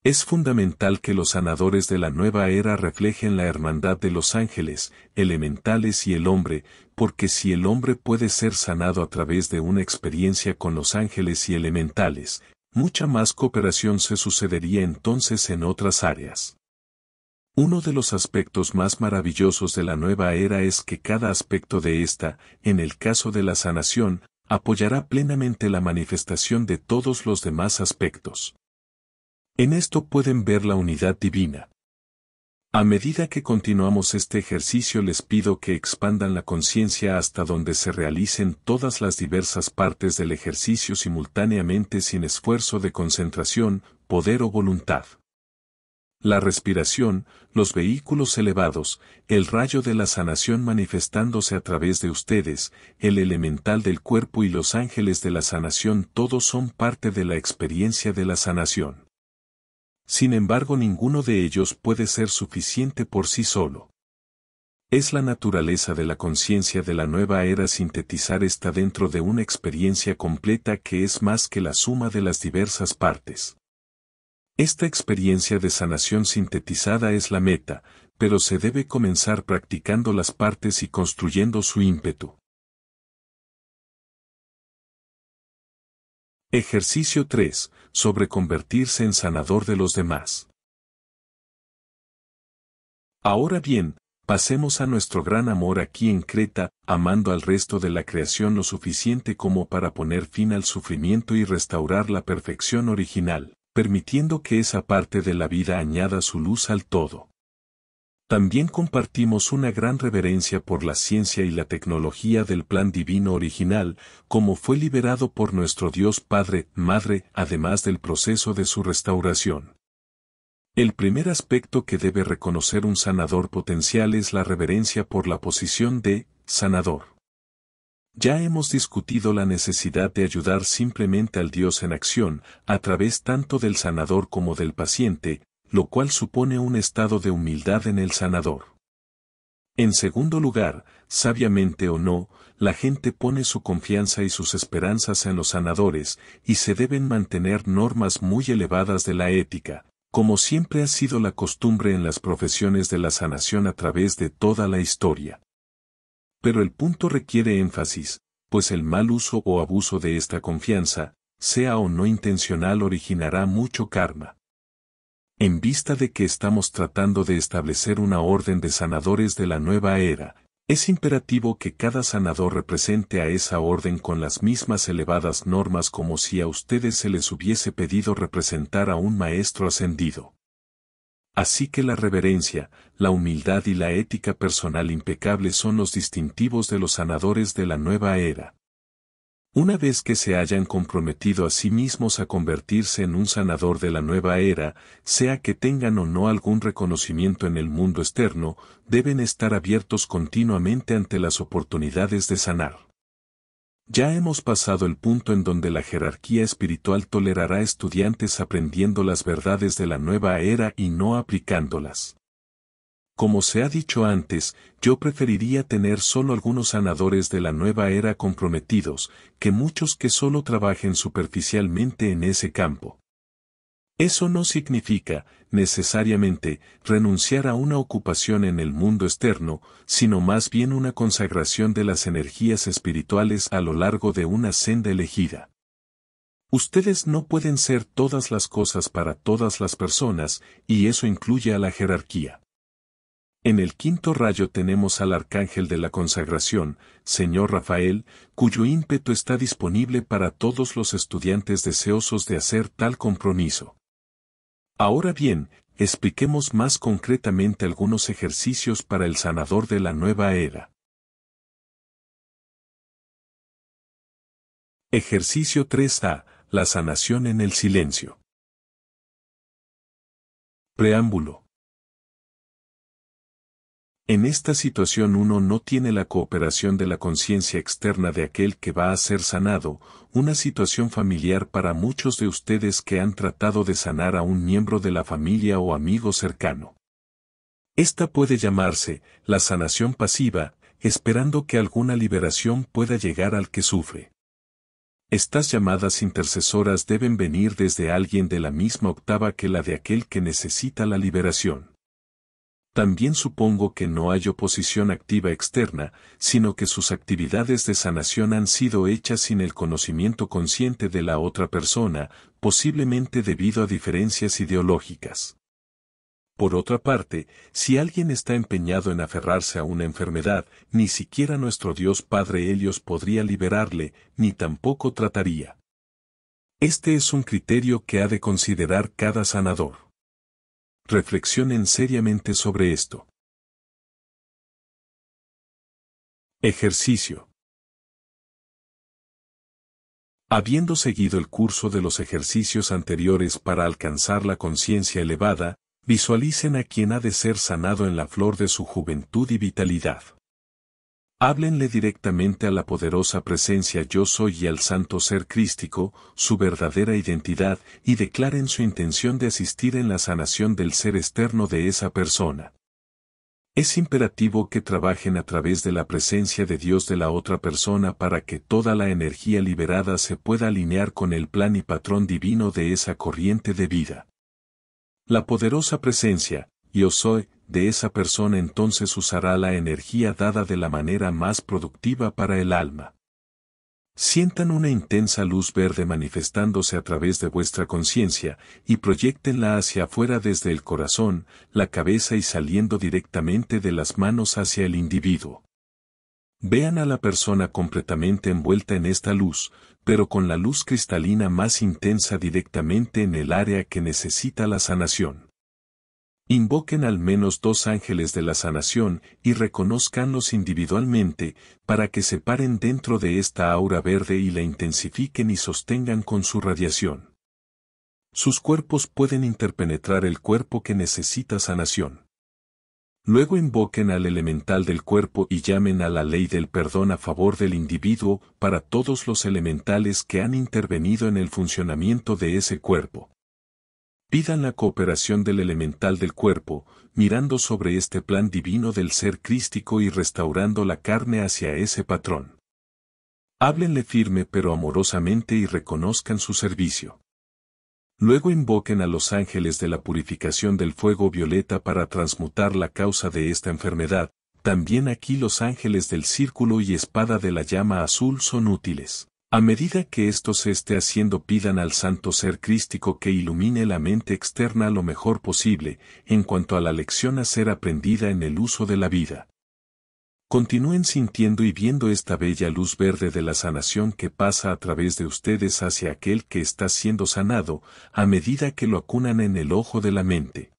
Es fundamental que los sanadores de la nueva era reflejen la hermandad de los ángeles, elementales y el hombre, porque si el hombre puede ser sanado a través de una experiencia con los ángeles y elementales, mucha más cooperación se sucedería entonces en otras áreas. Uno de los aspectos más maravillosos de la nueva era es que cada aspecto de esta, en el caso de la sanación, apoyará plenamente la manifestación de todos los demás aspectos. En esto pueden ver la unidad divina. A medida que continuamos este ejercicio les pido que expandan la conciencia hasta donde se realicen todas las diversas partes del ejercicio simultáneamente sin esfuerzo de concentración, poder o voluntad la respiración, los vehículos elevados, el rayo de la sanación manifestándose a través de ustedes, el elemental del cuerpo y los ángeles de la sanación todos son parte de la experiencia de la sanación. Sin embargo, ninguno de ellos puede ser suficiente por sí solo. Es la naturaleza de la conciencia de la nueva era sintetizar esta dentro de una experiencia completa que es más que la suma de las diversas partes. Esta experiencia de sanación sintetizada es la meta, pero se debe comenzar practicando las partes y construyendo su ímpetu. Ejercicio 3. Sobre convertirse en sanador de los demás. Ahora bien, pasemos a nuestro gran amor aquí en Creta, amando al resto de la creación lo suficiente como para poner fin al sufrimiento y restaurar la perfección original, permitiendo que esa parte de la vida añada su luz al todo. También compartimos una gran reverencia por la ciencia y la tecnología del plan divino original, como fue liberado por nuestro Dios Padre, Madre, además del proceso de su restauración. El primer aspecto que debe reconocer un sanador potencial es la reverencia por la posición de sanador. Ya hemos discutido la necesidad de ayudar simplemente al Dios en acción, a través tanto del sanador como del paciente, lo cual supone un estado de humildad en el sanador. En segundo lugar, sabiamente o no, la gente pone su confianza y sus esperanzas en los sanadores, y se deben mantener normas muy elevadas de la ética, como siempre ha sido la costumbre en las profesiones de la sanación a través de toda la historia. Pero el punto requiere énfasis, pues el mal uso o abuso de esta confianza, sea o no intencional, originará mucho karma. En vista de que estamos tratando de establecer una orden de sanadores de la nueva era, es imperativo que cada sanador represente a esa orden con las mismas elevadas normas como si a ustedes se les hubiese pedido representar a un maestro ascendido. Así que la reverencia, la humildad y la ética personal impecable son los distintivos de los sanadores de la nueva era. Una vez que se hayan comprometido a sí mismos a convertirse en un sanador de la nueva era, sea que tengan o no algún reconocimiento en el mundo externo, deben estar abiertos continuamente ante las oportunidades de sanar. Ya hemos pasado el punto en donde la jerarquía espiritual tolerará estudiantes aprendiendo las verdades de la nueva era y no aplicándolas. Como se ha dicho antes, yo preferiría tener solo algunos sanadores de la nueva era comprometidos, que muchos que solo trabajen superficialmente en ese campo. Eso no significa, necesariamente, renunciar a una ocupación en el mundo externo, sino más bien una consagración de las energías espirituales a lo largo de una senda elegida. Ustedes no pueden ser todas las cosas para todas las personas, y eso incluye a la jerarquía. En el quinto rayo tenemos al arcángel de la consagración, Señor Rafael, cuyo ímpetu está disponible para todos los estudiantes deseosos de hacer tal compromiso. Ahora bien, expliquemos más concretamente algunos ejercicios para el sanador de la nueva era. Ejercicio 3A. La sanación en el silencio. Preámbulo. En esta situación uno no tiene la cooperación de la conciencia externa de aquel que va a ser sanado, una situación familiar para muchos de ustedes que han tratado de sanar a un miembro de la familia o amigo cercano. Esta puede llamarse la sanación pasiva, esperando que alguna liberación pueda llegar al que sufre. Estas llamadas intercesoras deben venir desde alguien de la misma octava que la de aquel que necesita la liberación. También supongo que no hay oposición activa externa, sino que sus actividades de sanación han sido hechas sin el conocimiento consciente de la otra persona, posiblemente debido a diferencias ideológicas. Por otra parte, si alguien está empeñado en aferrarse a una enfermedad, ni siquiera nuestro Dios Padre Helios podría liberarle, ni tampoco trataría. Este es un criterio que ha de considerar cada sanador. Reflexionen seriamente sobre esto. Ejercicio. Habiendo seguido el curso de los ejercicios anteriores para alcanzar la conciencia elevada, visualicen a quien ha de ser sanado en la flor de su juventud y vitalidad. Háblenle directamente a la poderosa presencia yo soy y al santo ser crístico, su verdadera identidad, y declaren su intención de asistir en la sanación del ser externo de esa persona. Es imperativo que trabajen a través de la presencia de Dios de la otra persona para que toda la energía liberada se pueda alinear con el plan y patrón divino de esa corriente de vida. La poderosa presencia, yo soy, de esa persona entonces usará la energía dada de la manera más productiva para el alma. Sientan una intensa luz verde manifestándose a través de vuestra conciencia y proyectenla hacia afuera desde el corazón, la cabeza y saliendo directamente de las manos hacia el individuo. Vean a la persona completamente envuelta en esta luz, pero con la luz cristalina más intensa directamente en el área que necesita la sanación. Invoquen al menos dos ángeles de la sanación y reconozcanlos individualmente para que se paren dentro de esta aura verde y la intensifiquen y sostengan con su radiación. Sus cuerpos pueden interpenetrar el cuerpo que necesita sanación. Luego invoquen al elemental del cuerpo y llamen a la ley del perdón a favor del individuo para todos los elementales que han intervenido en el funcionamiento de ese cuerpo. Pidan la cooperación del elemental del cuerpo, mirando sobre este plan divino del ser crístico y restaurando la carne hacia ese patrón. Háblenle firme pero amorosamente y reconozcan su servicio. Luego invoquen a los ángeles de la purificación del fuego violeta para transmutar la causa de esta enfermedad, también aquí los ángeles del círculo y espada de la llama azul son útiles. A medida que esto se esté haciendo pidan al santo ser crístico que ilumine la mente externa lo mejor posible, en cuanto a la lección a ser aprendida en el uso de la vida. Continúen sintiendo y viendo esta bella luz verde de la sanación que pasa a través de ustedes hacia aquel que está siendo sanado, a medida que lo acunan en el ojo de la mente.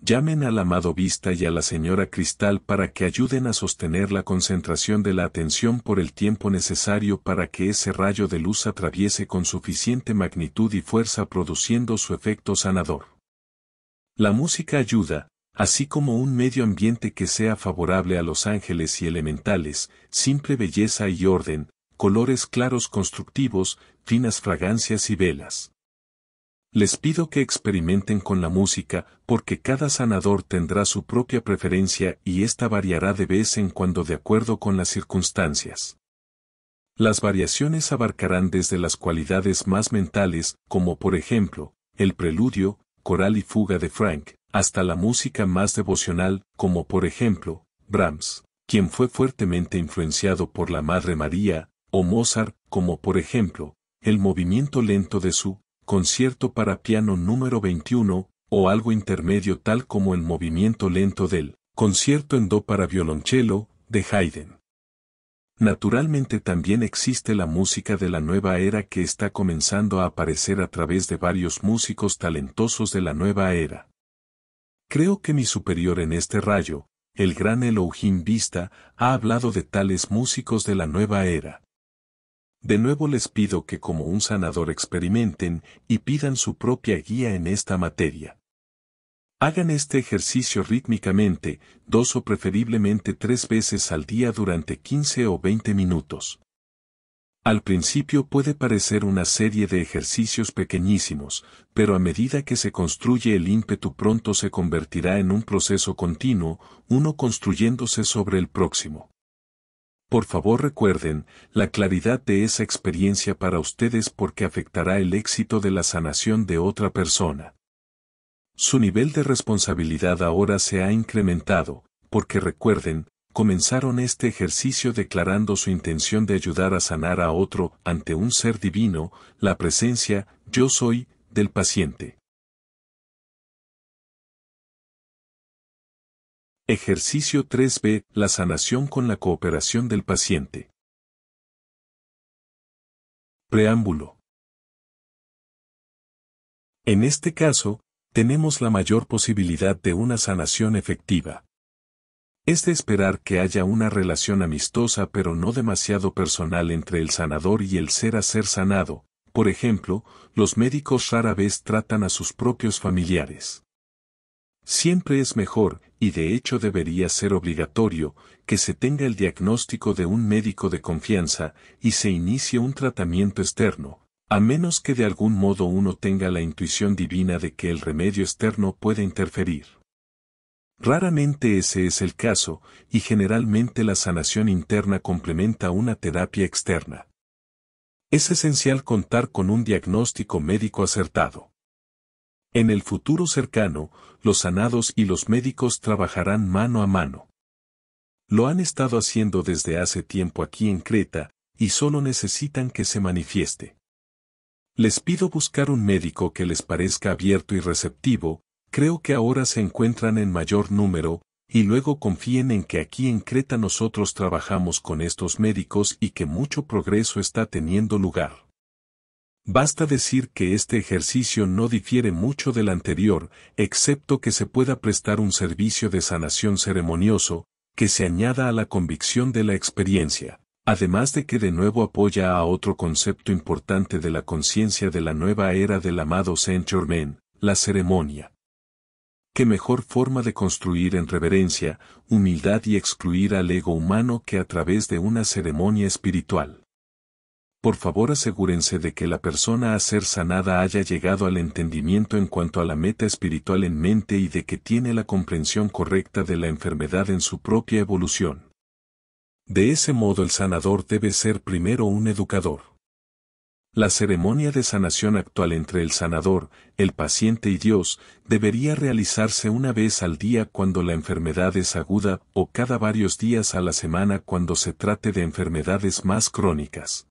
Llamen al amado Vista y a la señora Cristal para que ayuden a sostener la concentración de la atención por el tiempo necesario para que ese rayo de luz atraviese con suficiente magnitud y fuerza produciendo su efecto sanador. La música ayuda, así como un medio ambiente que sea favorable a los ángeles y elementales, simple belleza y orden, colores claros constructivos, finas fragancias y velas. Les pido que experimenten con la música, porque cada sanador tendrá su propia preferencia y esta variará de vez en cuando de acuerdo con las circunstancias. Las variaciones abarcarán desde las cualidades más mentales, como por ejemplo, el preludio, coral y fuga de Frank, hasta la música más devocional, como por ejemplo, Brahms, quien fue fuertemente influenciado por la Madre María, o Mozart, como por ejemplo, el movimiento lento de su concierto para piano número 21, o algo intermedio tal como el movimiento lento del concierto en do para violonchelo, de Haydn. Naturalmente también existe la música de la nueva era que está comenzando a aparecer a través de varios músicos talentosos de la nueva era. Creo que mi superior en este rayo, el gran Elohim Vista, ha hablado de tales músicos de la nueva era. De nuevo les pido que como un sanador experimenten y pidan su propia guía en esta materia. Hagan este ejercicio rítmicamente, dos o preferiblemente tres veces al día durante 15 o 20 minutos. Al principio puede parecer una serie de ejercicios pequeñísimos, pero a medida que se construye el ímpetu pronto se convertirá en un proceso continuo, uno construyéndose sobre el próximo. Por favor recuerden, la claridad de esa experiencia para ustedes porque afectará el éxito de la sanación de otra persona. Su nivel de responsabilidad ahora se ha incrementado, porque recuerden, comenzaron este ejercicio declarando su intención de ayudar a sanar a otro ante un ser divino, la presencia, yo soy, del paciente. Ejercicio 3b. La sanación con la cooperación del paciente. Preámbulo. En este caso, tenemos la mayor posibilidad de una sanación efectiva. Es de esperar que haya una relación amistosa pero no demasiado personal entre el sanador y el ser a ser sanado, por ejemplo, los médicos rara vez tratan a sus propios familiares. Siempre es mejor, y de hecho debería ser obligatorio, que se tenga el diagnóstico de un médico de confianza y se inicie un tratamiento externo, a menos que de algún modo uno tenga la intuición divina de que el remedio externo puede interferir. Raramente ese es el caso, y generalmente la sanación interna complementa una terapia externa. Es esencial contar con un diagnóstico médico acertado. En el futuro cercano, los sanados y los médicos trabajarán mano a mano. Lo han estado haciendo desde hace tiempo aquí en Creta, y solo necesitan que se manifieste. Les pido buscar un médico que les parezca abierto y receptivo, creo que ahora se encuentran en mayor número, y luego confíen en que aquí en Creta nosotros trabajamos con estos médicos y que mucho progreso está teniendo lugar. Basta decir que este ejercicio no difiere mucho del anterior, excepto que se pueda prestar un servicio de sanación ceremonioso, que se añada a la convicción de la experiencia, además de que de nuevo apoya a otro concepto importante de la conciencia de la nueva era del amado Saint Germain, la ceremonia. ¿Qué mejor forma de construir en reverencia, humildad y excluir al ego humano que a través de una ceremonia espiritual? Por favor asegúrense de que la persona a ser sanada haya llegado al entendimiento en cuanto a la meta espiritual en mente y de que tiene la comprensión correcta de la enfermedad en su propia evolución. De ese modo el sanador debe ser primero un educador. La ceremonia de sanación actual entre el sanador, el paciente y Dios debería realizarse una vez al día cuando la enfermedad es aguda o cada varios días a la semana cuando se trate de enfermedades más crónicas.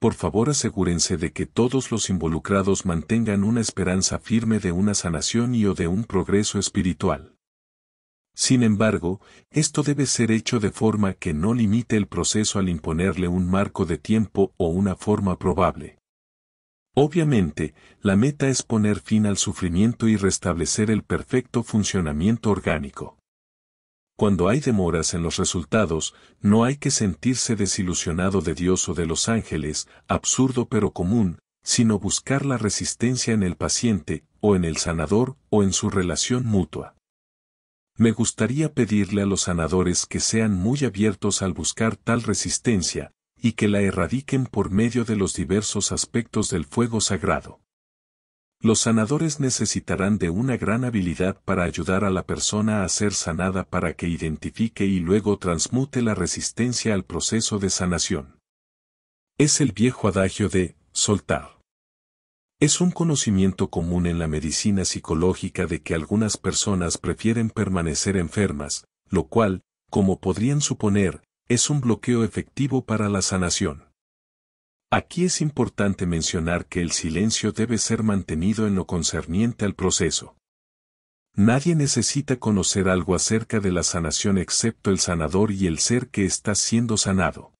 Por favor asegúrense de que todos los involucrados mantengan una esperanza firme de una sanación y o de un progreso espiritual. Sin embargo, esto debe ser hecho de forma que no limite el proceso al imponerle un marco de tiempo o una forma probable. Obviamente, la meta es poner fin al sufrimiento y restablecer el perfecto funcionamiento orgánico. Cuando hay demoras en los resultados, no hay que sentirse desilusionado de Dios o de los ángeles, absurdo pero común, sino buscar la resistencia en el paciente, o en el sanador, o en su relación mutua. Me gustaría pedirle a los sanadores que sean muy abiertos al buscar tal resistencia, y que la erradiquen por medio de los diversos aspectos del fuego sagrado. Los sanadores necesitarán de una gran habilidad para ayudar a la persona a ser sanada para que identifique y luego transmute la resistencia al proceso de sanación. Es el viejo adagio de soltar. Es un conocimiento común en la medicina psicológica de que algunas personas prefieren permanecer enfermas, lo cual, como podrían suponer, es un bloqueo efectivo para la sanación. Aquí es importante mencionar que el silencio debe ser mantenido en lo concerniente al proceso. Nadie necesita conocer algo acerca de la sanación excepto el sanador y el ser que está siendo sanado.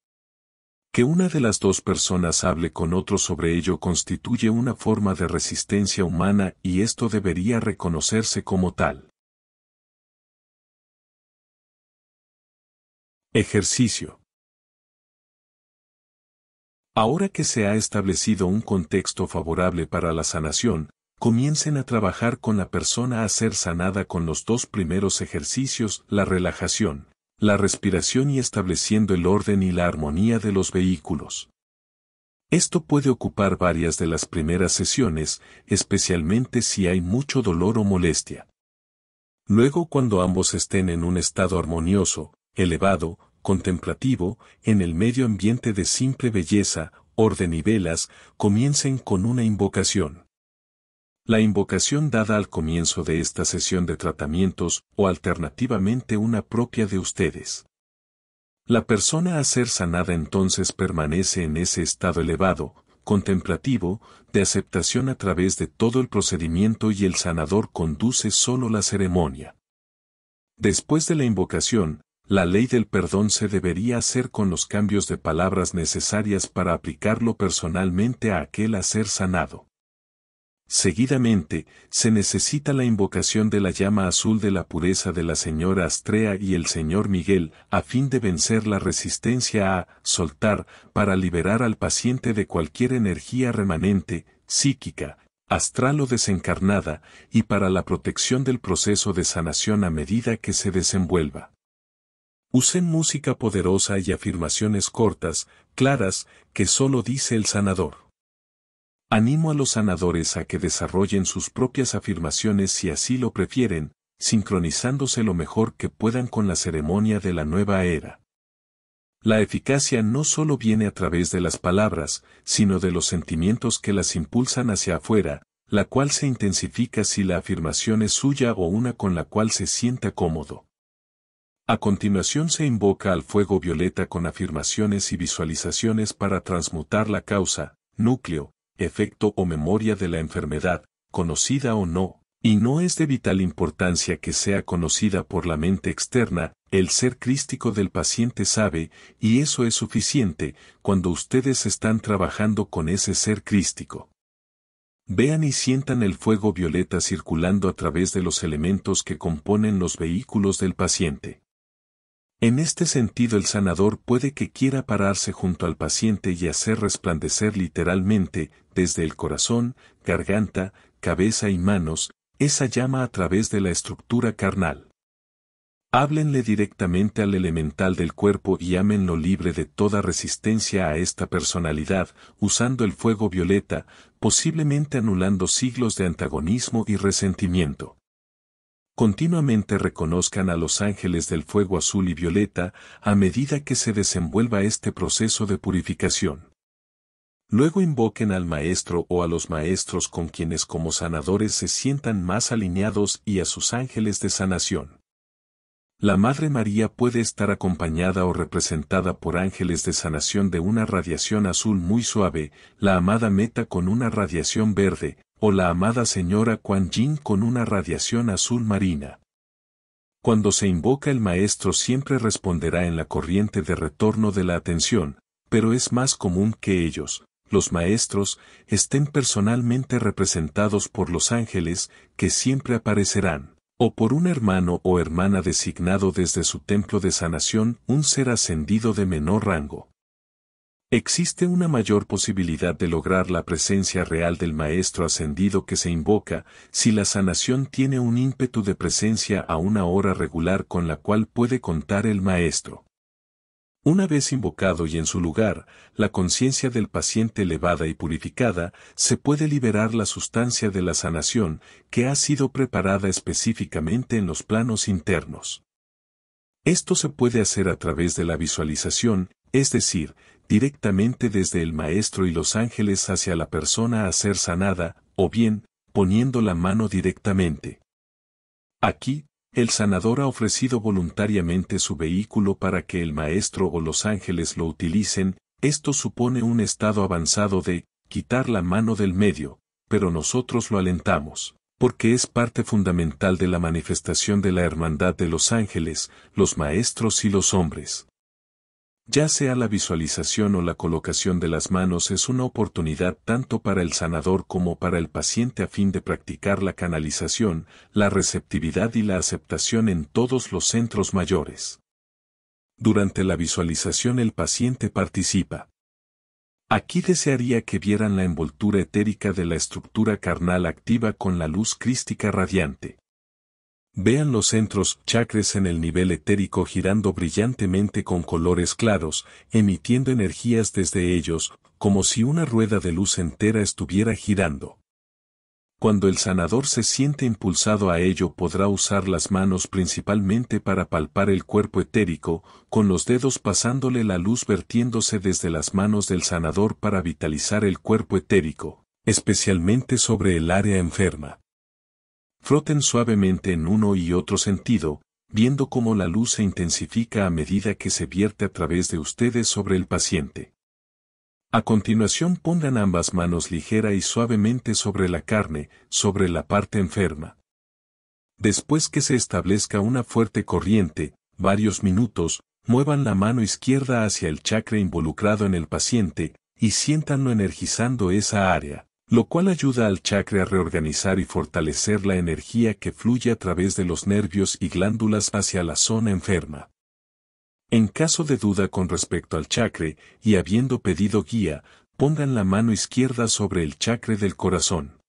Que una de las dos personas hable con otro sobre ello constituye una forma de resistencia humana y esto debería reconocerse como tal. Ejercicio. Ahora que se ha establecido un contexto favorable para la sanación, comiencen a trabajar con la persona a ser sanada con los dos primeros ejercicios, la relajación, la respiración y estableciendo el orden y la armonía de los vehículos. Esto puede ocupar varias de las primeras sesiones, especialmente si hay mucho dolor o molestia. Luego cuando ambos estén en un estado armonioso, elevado, contemplativo, en el medio ambiente de simple belleza, orden y velas, comiencen con una invocación. La invocación dada al comienzo de esta sesión de tratamientos o alternativamente una propia de ustedes. La persona a ser sanada entonces permanece en ese estado elevado, contemplativo, de aceptación a través de todo el procedimiento y el sanador conduce solo la ceremonia. Después de la invocación, la ley del perdón se debería hacer con los cambios de palabras necesarias para aplicarlo personalmente a aquel a ser sanado. Seguidamente, se necesita la invocación de la llama azul de la pureza de la señora Astrea y el señor Miguel, a fin de vencer la resistencia a soltar, para liberar al paciente de cualquier energía remanente, psíquica, astral o desencarnada, y para la protección del proceso de sanación a medida que se desenvuelva. Usen música poderosa y afirmaciones cortas, claras, que solo dice el sanador. Animo a los sanadores a que desarrollen sus propias afirmaciones si así lo prefieren, sincronizándose lo mejor que puedan con la ceremonia de la nueva era. La eficacia no solo viene a través de las palabras, sino de los sentimientos que las impulsan hacia afuera, la cual se intensifica si la afirmación es suya o una con la cual se sienta cómodo. A continuación se invoca al fuego violeta con afirmaciones y visualizaciones para transmutar la causa, núcleo, efecto o memoria de la enfermedad, conocida o no, y no es de vital importancia que sea conocida por la mente externa, el ser crístico del paciente sabe, y eso es suficiente, cuando ustedes están trabajando con ese ser crístico. Vean y sientan el fuego violeta circulando a través de los elementos que componen los vehículos del paciente. En este sentido el sanador puede que quiera pararse junto al paciente y hacer resplandecer literalmente, desde el corazón, garganta, cabeza y manos, esa llama a través de la estructura carnal. Háblenle directamente al elemental del cuerpo y ámenlo libre de toda resistencia a esta personalidad, usando el fuego violeta, posiblemente anulando siglos de antagonismo y resentimiento continuamente reconozcan a los ángeles del fuego azul y violeta a medida que se desenvuelva este proceso de purificación. Luego invoquen al maestro o a los maestros con quienes como sanadores se sientan más alineados y a sus ángeles de sanación. La Madre María puede estar acompañada o representada por ángeles de sanación de una radiación azul muy suave, la amada Meta con una radiación verde, o la amada señora Kuan Yin con una radiación azul marina. Cuando se invoca el maestro siempre responderá en la corriente de retorno de la atención, pero es más común que ellos, los maestros, estén personalmente representados por los ángeles, que siempre aparecerán, o por un hermano o hermana designado desde su templo de sanación, un ser ascendido de menor rango. Existe una mayor posibilidad de lograr la presencia real del Maestro ascendido que se invoca si la sanación tiene un ímpetu de presencia a una hora regular con la cual puede contar el Maestro. Una vez invocado y en su lugar, la conciencia del paciente elevada y purificada, se puede liberar la sustancia de la sanación que ha sido preparada específicamente en los planos internos. Esto se puede hacer a través de la visualización, es decir, directamente desde el Maestro y los ángeles hacia la persona a ser sanada, o bien, poniendo la mano directamente. Aquí, el sanador ha ofrecido voluntariamente su vehículo para que el Maestro o los ángeles lo utilicen, esto supone un estado avanzado de, quitar la mano del medio, pero nosotros lo alentamos, porque es parte fundamental de la manifestación de la hermandad de los ángeles, los maestros y los hombres. Ya sea la visualización o la colocación de las manos es una oportunidad tanto para el sanador como para el paciente a fin de practicar la canalización, la receptividad y la aceptación en todos los centros mayores. Durante la visualización el paciente participa. Aquí desearía que vieran la envoltura etérica de la estructura carnal activa con la luz crística radiante. Vean los centros chakres en el nivel etérico girando brillantemente con colores claros, emitiendo energías desde ellos, como si una rueda de luz entera estuviera girando. Cuando el sanador se siente impulsado a ello podrá usar las manos principalmente para palpar el cuerpo etérico, con los dedos pasándole la luz vertiéndose desde las manos del sanador para vitalizar el cuerpo etérico, especialmente sobre el área enferma. Froten suavemente en uno y otro sentido, viendo cómo la luz se intensifica a medida que se vierte a través de ustedes sobre el paciente. A continuación pongan ambas manos ligera y suavemente sobre la carne, sobre la parte enferma. Después que se establezca una fuerte corriente, varios minutos, muevan la mano izquierda hacia el chakra involucrado en el paciente, y siéntanlo energizando esa área lo cual ayuda al chakra a reorganizar y fortalecer la energía que fluye a través de los nervios y glándulas hacia la zona enferma. En caso de duda con respecto al chakra, y habiendo pedido guía, pongan la mano izquierda sobre el chakra del corazón.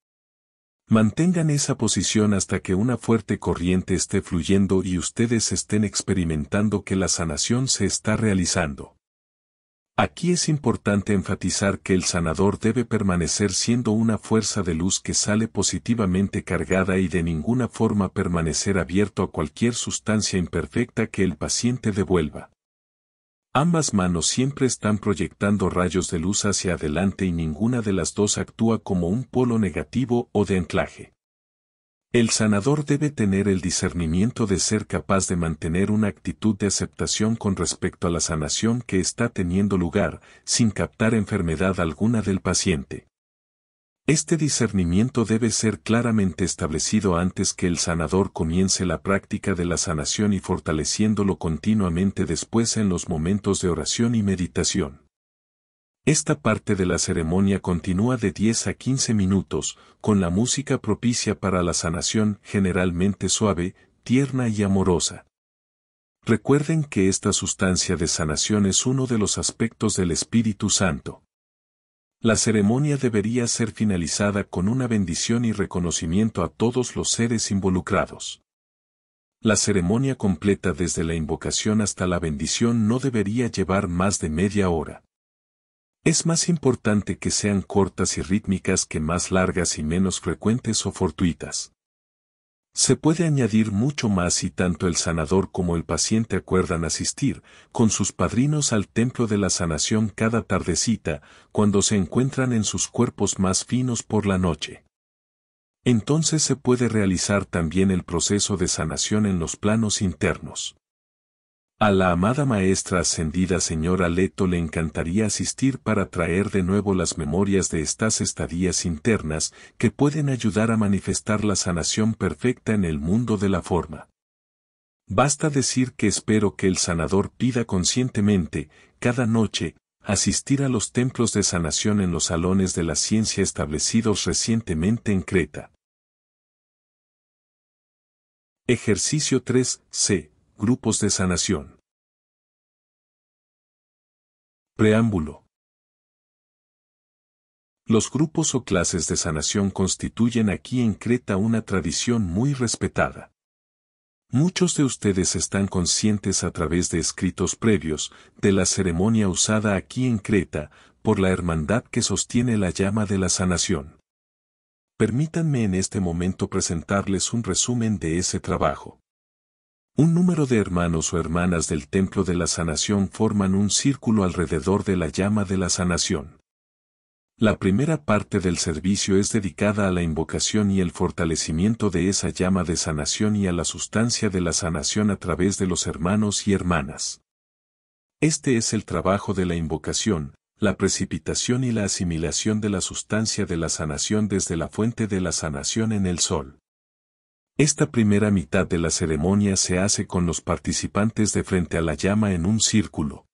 Mantengan esa posición hasta que una fuerte corriente esté fluyendo y ustedes estén experimentando que la sanación se está realizando. Aquí es importante enfatizar que el sanador debe permanecer siendo una fuerza de luz que sale positivamente cargada y de ninguna forma permanecer abierto a cualquier sustancia imperfecta que el paciente devuelva. Ambas manos siempre están proyectando rayos de luz hacia adelante y ninguna de las dos actúa como un polo negativo o de anclaje. El sanador debe tener el discernimiento de ser capaz de mantener una actitud de aceptación con respecto a la sanación que está teniendo lugar, sin captar enfermedad alguna del paciente. Este discernimiento debe ser claramente establecido antes que el sanador comience la práctica de la sanación y fortaleciéndolo continuamente después en los momentos de oración y meditación. Esta parte de la ceremonia continúa de 10 a 15 minutos, con la música propicia para la sanación generalmente suave, tierna y amorosa. Recuerden que esta sustancia de sanación es uno de los aspectos del Espíritu Santo. La ceremonia debería ser finalizada con una bendición y reconocimiento a todos los seres involucrados. La ceremonia completa desde la invocación hasta la bendición no debería llevar más de media hora. Es más importante que sean cortas y rítmicas que más largas y menos frecuentes o fortuitas. Se puede añadir mucho más si tanto el sanador como el paciente acuerdan asistir con sus padrinos al templo de la sanación cada tardecita, cuando se encuentran en sus cuerpos más finos por la noche. Entonces se puede realizar también el proceso de sanación en los planos internos. A la amada maestra ascendida señora Leto le encantaría asistir para traer de nuevo las memorias de estas estadías internas que pueden ayudar a manifestar la sanación perfecta en el mundo de la forma. Basta decir que espero que el sanador pida conscientemente, cada noche, asistir a los templos de sanación en los salones de la ciencia establecidos recientemente en Creta. Ejercicio 3. C. Grupos de sanación. Preámbulo. Los grupos o clases de sanación constituyen aquí en Creta una tradición muy respetada. Muchos de ustedes están conscientes a través de escritos previos de la ceremonia usada aquí en Creta por la hermandad que sostiene la llama de la sanación. Permítanme en este momento presentarles un resumen de ese trabajo. Un número de hermanos o hermanas del templo de la sanación forman un círculo alrededor de la llama de la sanación. La primera parte del servicio es dedicada a la invocación y el fortalecimiento de esa llama de sanación y a la sustancia de la sanación a través de los hermanos y hermanas. Este es el trabajo de la invocación, la precipitación y la asimilación de la sustancia de la sanación desde la fuente de la sanación en el sol. Esta primera mitad de la ceremonia se hace con los participantes de frente a la llama en un círculo.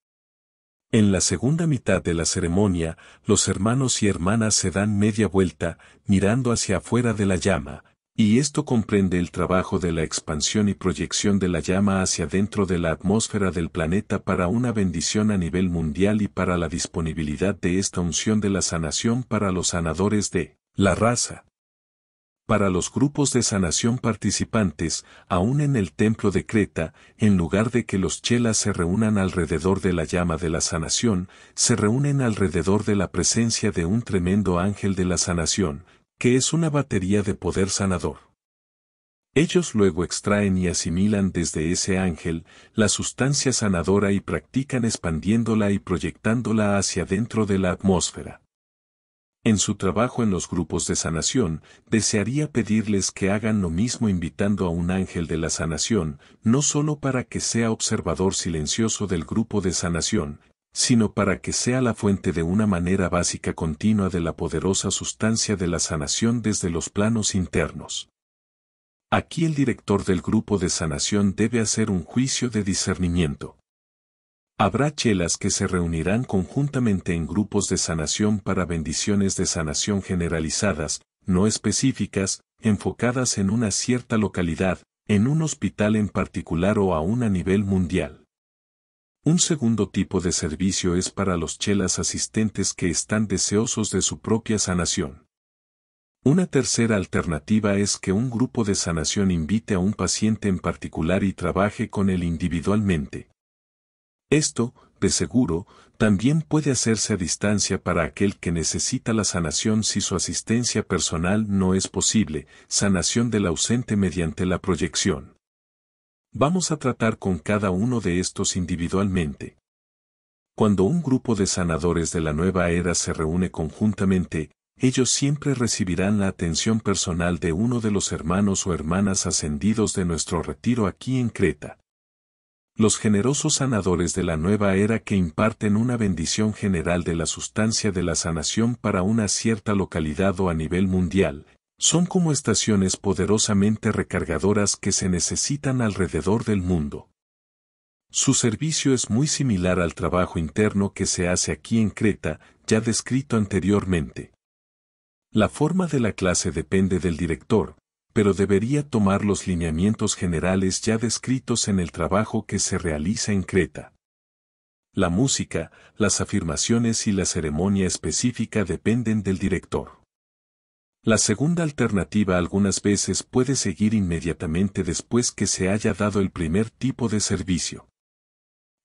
En la segunda mitad de la ceremonia, los hermanos y hermanas se dan media vuelta, mirando hacia afuera de la llama, y esto comprende el trabajo de la expansión y proyección de la llama hacia dentro de la atmósfera del planeta para una bendición a nivel mundial y para la disponibilidad de esta unción de la sanación para los sanadores de la raza. Para los grupos de sanación participantes, aún en el templo de Creta, en lugar de que los chelas se reúnan alrededor de la llama de la sanación, se reúnen alrededor de la presencia de un tremendo ángel de la sanación, que es una batería de poder sanador. Ellos luego extraen y asimilan desde ese ángel la sustancia sanadora y practican expandiéndola y proyectándola hacia dentro de la atmósfera. En su trabajo en los grupos de sanación, desearía pedirles que hagan lo mismo invitando a un ángel de la sanación, no solo para que sea observador silencioso del grupo de sanación, sino para que sea la fuente de una manera básica continua de la poderosa sustancia de la sanación desde los planos internos. Aquí el director del grupo de sanación debe hacer un juicio de discernimiento. Habrá chelas que se reunirán conjuntamente en grupos de sanación para bendiciones de sanación generalizadas, no específicas, enfocadas en una cierta localidad, en un hospital en particular o aún a nivel mundial. Un segundo tipo de servicio es para los chelas asistentes que están deseosos de su propia sanación. Una tercera alternativa es que un grupo de sanación invite a un paciente en particular y trabaje con él individualmente. Esto, de seguro, también puede hacerse a distancia para aquel que necesita la sanación si su asistencia personal no es posible, sanación del ausente mediante la proyección. Vamos a tratar con cada uno de estos individualmente. Cuando un grupo de sanadores de la nueva era se reúne conjuntamente, ellos siempre recibirán la atención personal de uno de los hermanos o hermanas ascendidos de nuestro retiro aquí en Creta. Los generosos sanadores de la nueva era que imparten una bendición general de la sustancia de la sanación para una cierta localidad o a nivel mundial, son como estaciones poderosamente recargadoras que se necesitan alrededor del mundo. Su servicio es muy similar al trabajo interno que se hace aquí en Creta, ya descrito anteriormente. La forma de la clase depende del director, pero debería tomar los lineamientos generales ya descritos en el trabajo que se realiza en Creta. La música, las afirmaciones y la ceremonia específica dependen del director. La segunda alternativa algunas veces puede seguir inmediatamente después que se haya dado el primer tipo de servicio.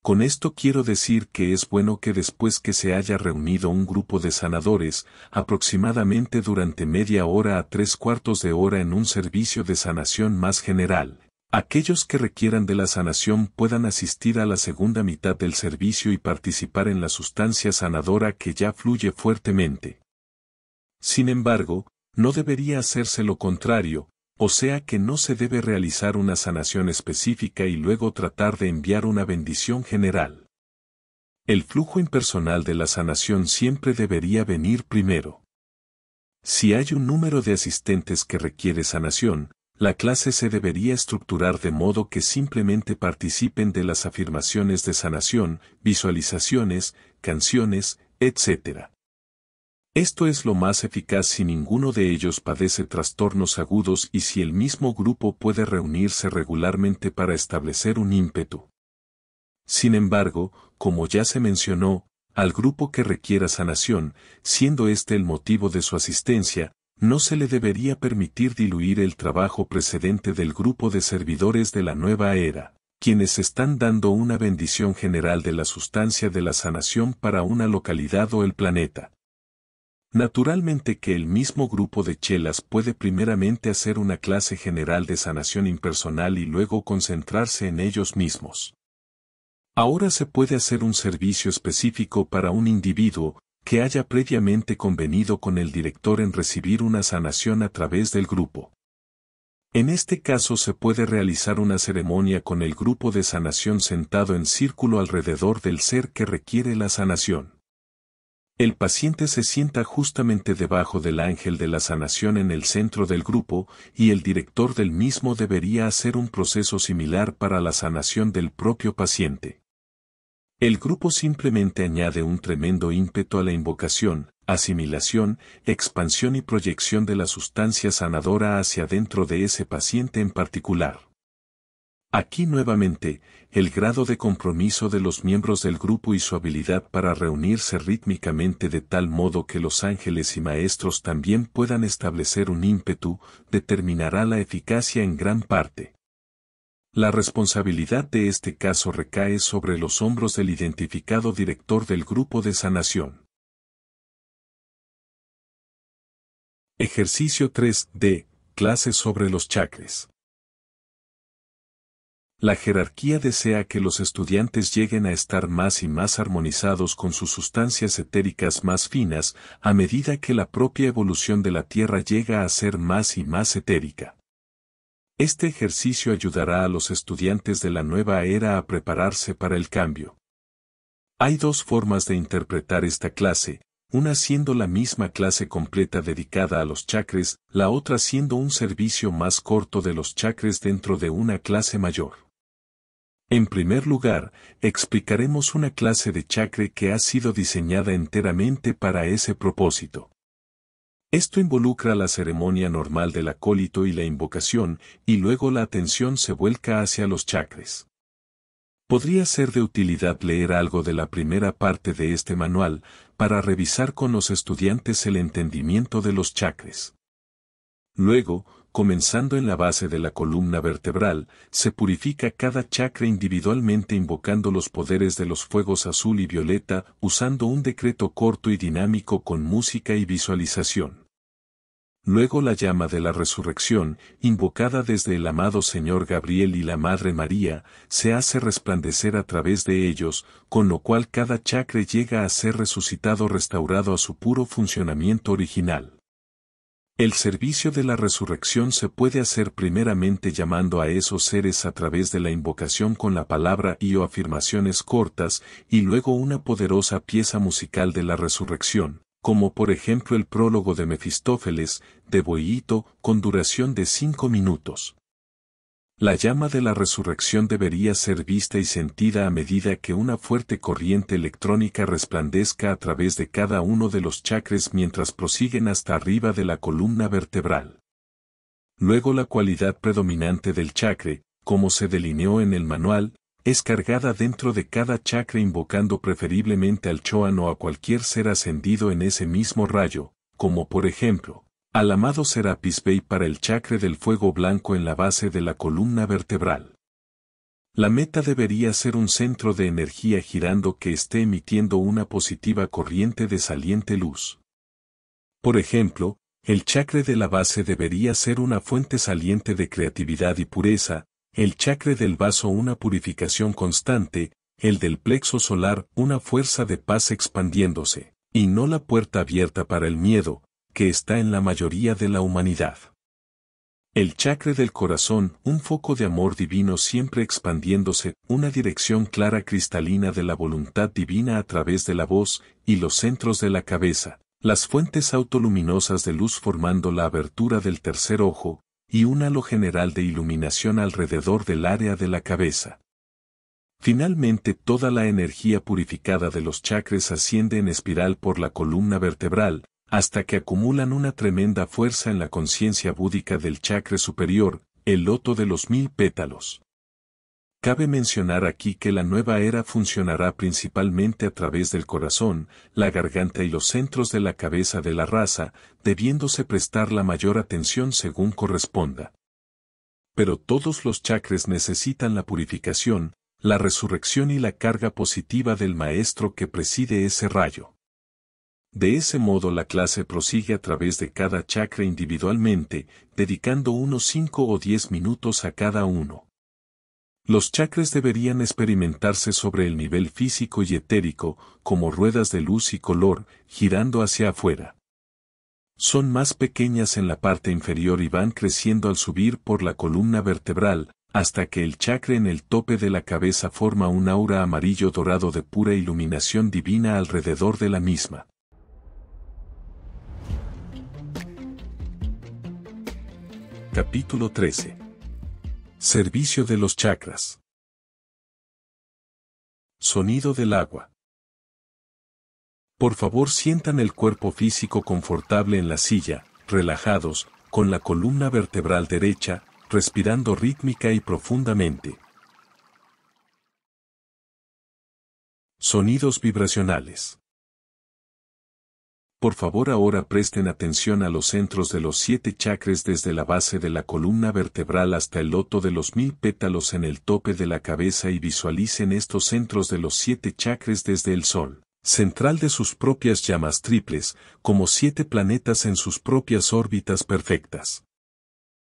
Con esto quiero decir que es bueno que después que se haya reunido un grupo de sanadores, aproximadamente durante media hora a tres cuartos de hora en un servicio de sanación más general, aquellos que requieran de la sanación puedan asistir a la segunda mitad del servicio y participar en la sustancia sanadora que ya fluye fuertemente. Sin embargo, no debería hacerse lo contrario, o sea que no se debe realizar una sanación específica y luego tratar de enviar una bendición general. El flujo impersonal de la sanación siempre debería venir primero. Si hay un número de asistentes que requiere sanación, la clase se debería estructurar de modo que simplemente participen de las afirmaciones de sanación, visualizaciones, canciones, etc. Esto es lo más eficaz si ninguno de ellos padece trastornos agudos y si el mismo grupo puede reunirse regularmente para establecer un ímpetu. Sin embargo, como ya se mencionó, al grupo que requiera sanación, siendo este el motivo de su asistencia, no se le debería permitir diluir el trabajo precedente del grupo de servidores de la nueva era, quienes están dando una bendición general de la sustancia de la sanación para una localidad o el planeta. Naturalmente que el mismo grupo de chelas puede primeramente hacer una clase general de sanación impersonal y luego concentrarse en ellos mismos. Ahora se puede hacer un servicio específico para un individuo que haya previamente convenido con el director en recibir una sanación a través del grupo. En este caso se puede realizar una ceremonia con el grupo de sanación sentado en círculo alrededor del ser que requiere la sanación. El paciente se sienta justamente debajo del ángel de la sanación en el centro del grupo, y el director del mismo debería hacer un proceso similar para la sanación del propio paciente. El grupo simplemente añade un tremendo ímpetu a la invocación, asimilación, expansión y proyección de la sustancia sanadora hacia dentro de ese paciente en particular. Aquí nuevamente, el grado de compromiso de los miembros del grupo y su habilidad para reunirse rítmicamente de tal modo que los ángeles y maestros también puedan establecer un ímpetu, determinará la eficacia en gran parte. La responsabilidad de este caso recae sobre los hombros del identificado director del grupo de sanación. Ejercicio 3D. Clase sobre los chakras. La jerarquía desea que los estudiantes lleguen a estar más y más armonizados con sus sustancias etéricas más finas a medida que la propia evolución de la Tierra llega a ser más y más etérica. Este ejercicio ayudará a los estudiantes de la nueva era a prepararse para el cambio. Hay dos formas de interpretar esta clase, una siendo la misma clase completa dedicada a los chakres, la otra siendo un servicio más corto de los chakres dentro de una clase mayor. En primer lugar, explicaremos una clase de chakra que ha sido diseñada enteramente para ese propósito. Esto involucra la ceremonia normal del acólito y la invocación, y luego la atención se vuelca hacia los chakras. Podría ser de utilidad leer algo de la primera parte de este manual, para revisar con los estudiantes el entendimiento de los chakras. Luego, comenzando en la base de la columna vertebral, se purifica cada chakra individualmente invocando los poderes de los fuegos azul y violeta, usando un decreto corto y dinámico con música y visualización. Luego la llama de la resurrección, invocada desde el amado Señor Gabriel y la Madre María, se hace resplandecer a través de ellos, con lo cual cada chakra llega a ser resucitado restaurado a su puro funcionamiento original. El servicio de la resurrección se puede hacer primeramente llamando a esos seres a través de la invocación con la palabra y o afirmaciones cortas, y luego una poderosa pieza musical de la resurrección, como por ejemplo el prólogo de Mefistófeles, de Boito, con duración de cinco minutos. La llama de la resurrección debería ser vista y sentida a medida que una fuerte corriente electrónica resplandezca a través de cada uno de los chakres mientras prosiguen hasta arriba de la columna vertebral. Luego la cualidad predominante del chakre, como se delineó en el manual, es cargada dentro de cada chakra invocando preferiblemente al Choan o a cualquier ser ascendido en ese mismo rayo, como por ejemplo, al amado Serapis Bey para el chakra del fuego blanco en la base de la columna vertebral. La meta debería ser un centro de energía girando que esté emitiendo una positiva corriente de saliente luz. Por ejemplo, el chakra de la base debería ser una fuente saliente de creatividad y pureza, el chakra del vaso una purificación constante, el del plexo solar una fuerza de paz expandiéndose, y no la puerta abierta para el miedo, que está en la mayoría de la humanidad. El chakra del corazón, un foco de amor divino siempre expandiéndose, una dirección clara cristalina de la voluntad divina a través de la voz y los centros de la cabeza, las fuentes autoluminosas de luz formando la abertura del tercer ojo, y un halo general de iluminación alrededor del área de la cabeza. Finalmente toda la energía purificada de los chakras asciende en espiral por la columna vertebral, hasta que acumulan una tremenda fuerza en la conciencia búdica del chakra superior, el loto de los mil pétalos. Cabe mencionar aquí que la nueva era funcionará principalmente a través del corazón, la garganta y los centros de la cabeza de la raza, debiéndose prestar la mayor atención según corresponda. Pero todos los chakras necesitan la purificación, la resurrección y la carga positiva del maestro que preside ese rayo. De ese modo la clase prosigue a través de cada chakra individualmente, dedicando unos 5 o 10 minutos a cada uno. Los chakras deberían experimentarse sobre el nivel físico y etérico, como ruedas de luz y color, girando hacia afuera. Son más pequeñas en la parte inferior y van creciendo al subir por la columna vertebral, hasta que el chakra en el tope de la cabeza forma un aura amarillo dorado de pura iluminación divina alrededor de la misma. Capítulo 13 Servicio de los chakras. Sonido del agua. Por favor sientan el cuerpo físico confortable en la silla, relajados, con la columna vertebral derecha, respirando rítmica y profundamente. Sonidos vibracionales. Por favor ahora presten atención a los centros de los siete chakras desde la base de la columna vertebral hasta el loto de los mil pétalos en el tope de la cabeza y visualicen estos centros de los siete chakras desde el Sol, central de sus propias llamas triples, como siete planetas en sus propias órbitas perfectas.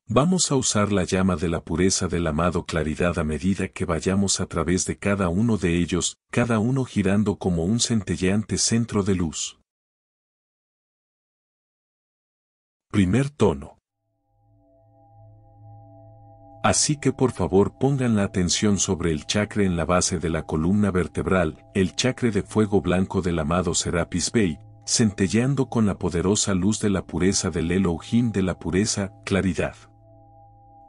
Vamos a usar la llama de la pureza del amado claridad a medida que vayamos a través de cada uno de ellos, cada uno girando como un centelleante centro de luz. Primer tono. Así que por favor pongan la atención sobre el chakra en la base de la columna vertebral, el chakra de fuego blanco del amado Serapis Bey, centelleando con la poderosa luz de la pureza del Elohim de la pureza, claridad.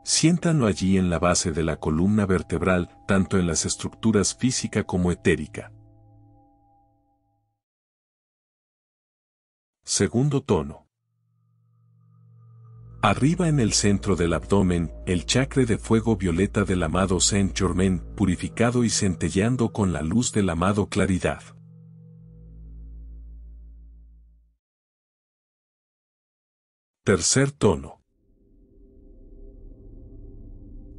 Siéntanlo allí en la base de la columna vertebral, tanto en las estructuras física como etérica. Segundo tono. Arriba en el centro del abdomen, el chakra de fuego violeta del amado Saint Germain, purificado y centelleando con la luz del amado claridad. Tercer tono.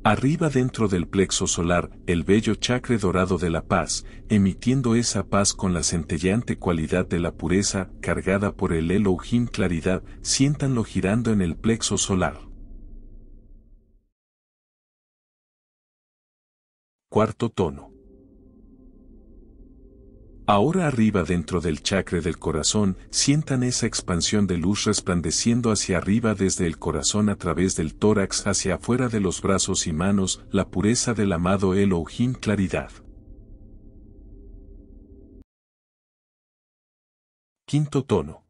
Arriba dentro del plexo solar, el bello chakra dorado de la paz, emitiendo esa paz con la centelleante cualidad de la pureza, cargada por el Elohim claridad, siéntanlo girando en el plexo solar. Cuarto tono. Ahora arriba dentro del chakra del corazón, sientan esa expansión de luz resplandeciendo hacia arriba desde el corazón a través del tórax hacia afuera de los brazos y manos, la pureza del amado Elohim claridad. Quinto tono.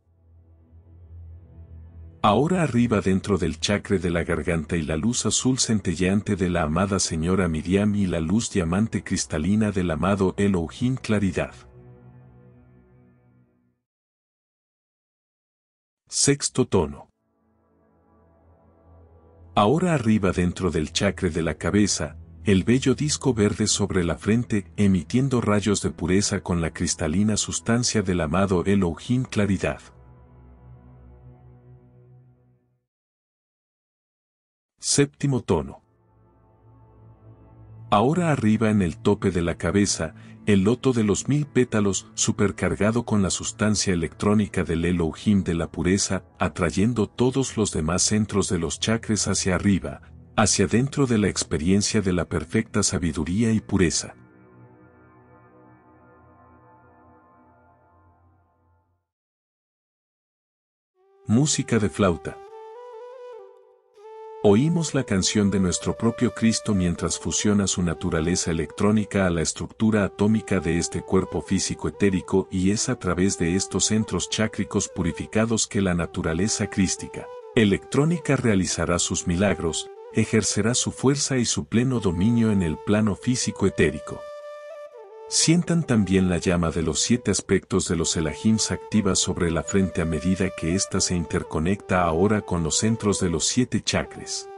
Ahora arriba dentro del chakra de la garganta y la luz azul centelleante de la amada señora Miriam y la luz diamante cristalina del amado Elohim claridad. Sexto tono. Ahora arriba dentro del chakra de la cabeza, el bello disco verde sobre la frente emitiendo rayos de pureza con la cristalina sustancia del amado Elohim claridad. Séptimo tono. Ahora arriba en el tope de la cabeza, el loto de los mil pétalos supercargado con la sustancia electrónica del Elohim de la pureza, atrayendo todos los demás centros de los chakras hacia arriba, hacia dentro de la experiencia de la perfecta sabiduría y pureza. Música de flauta. Oímos la canción de nuestro propio Cristo mientras fusiona su naturaleza electrónica a la estructura atómica de este cuerpo físico etérico y es a través de estos centros chácricos purificados que la naturaleza crística electrónica realizará sus milagros, ejercerá su fuerza y su pleno dominio en el plano físico etérico. Sientan también la llama de los siete aspectos de los Elahims activa sobre la frente a medida que ésta se interconecta ahora con los centros de los siete chakras.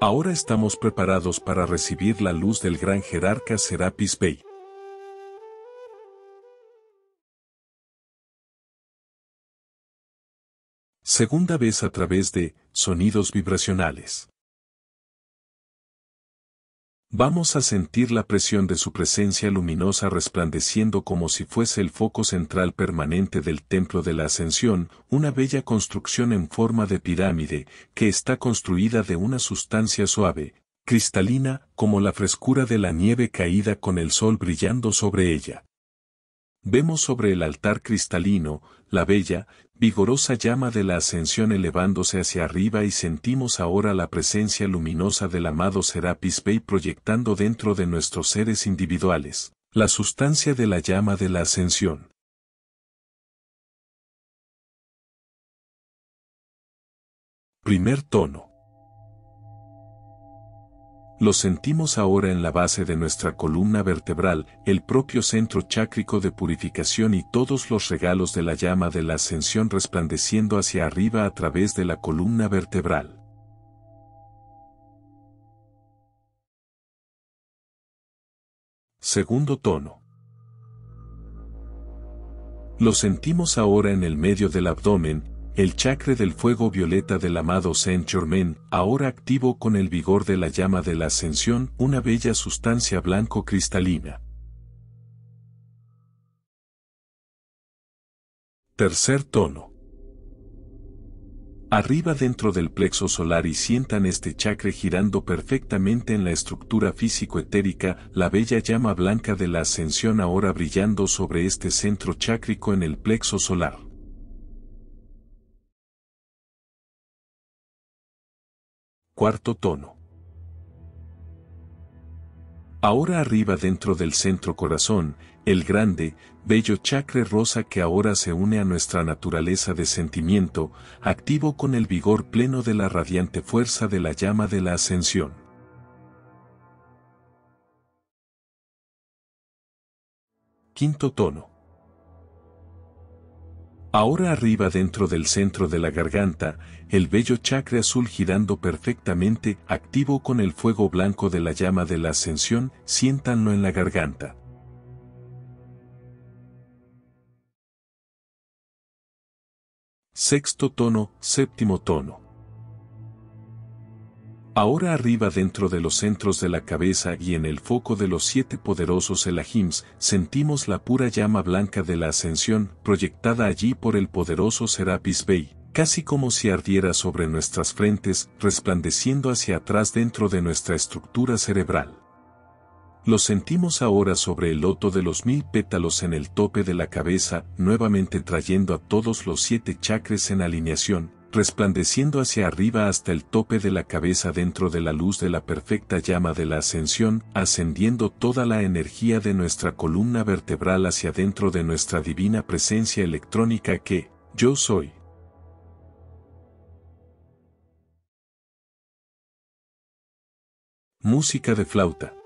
Ahora estamos preparados para recibir la luz del gran jerarca Serapis Bey. Segunda vez a través de sonidos vibracionales. Vamos a sentir la presión de su presencia luminosa resplandeciendo como si fuese el foco central permanente del Templo de la Ascensión, una bella construcción en forma de pirámide, que está construida de una sustancia suave, cristalina, como la frescura de la nieve caída con el sol brillando sobre ella. Vemos sobre el altar cristalino, la bella, vigorosa llama de la ascensión elevándose hacia arriba y sentimos ahora la presencia luminosa del amado Serapis Bey proyectando dentro de nuestros seres individuales, la sustancia de la llama de la ascensión. Primer tono. Lo sentimos ahora en la base de nuestra columna vertebral, el propio centro chácrico de purificación y todos los regalos de la llama de la ascensión resplandeciendo hacia arriba a través de la columna vertebral. Segundo tono. Lo sentimos ahora en el medio del abdomen, el chakra del fuego violeta del amado Saint Germain, ahora activo con el vigor de la llama de la ascensión, una bella sustancia blanco cristalina. Tercer tono. Arriba dentro del plexo solar y sientan este chakra girando perfectamente en la estructura físico-etérica, la bella llama blanca de la ascensión ahora brillando sobre este centro chácrico en el plexo solar. Cuarto tono. Ahora arriba dentro del centro corazón, el grande, bello chakra rosa que ahora se une a nuestra naturaleza de sentimiento, activo con el vigor pleno de la radiante fuerza de la llama de la ascensión. Quinto tono. Ahora arriba dentro del centro de la garganta, el bello chakra azul girando perfectamente, activo con el fuego blanco de la llama de la ascensión, siéntanlo en la garganta. Sexto tono, séptimo tono. Ahora arriba dentro de los centros de la cabeza y en el foco de los siete poderosos Elahims, sentimos la pura llama blanca de la ascensión proyectada allí por el poderoso Serapis Bey, casi como si ardiera sobre nuestras frentes, resplandeciendo hacia atrás dentro de nuestra estructura cerebral. Lo sentimos ahora sobre el loto de los mil pétalos en el tope de la cabeza, nuevamente trayendo a todos los siete chakres en alineación, resplandeciendo hacia arriba hasta el tope de la cabeza dentro de la luz de la perfecta llama de la ascensión, ascendiendo toda la energía de nuestra columna vertebral hacia dentro de nuestra divina presencia electrónica que, yo soy. Música de flauta.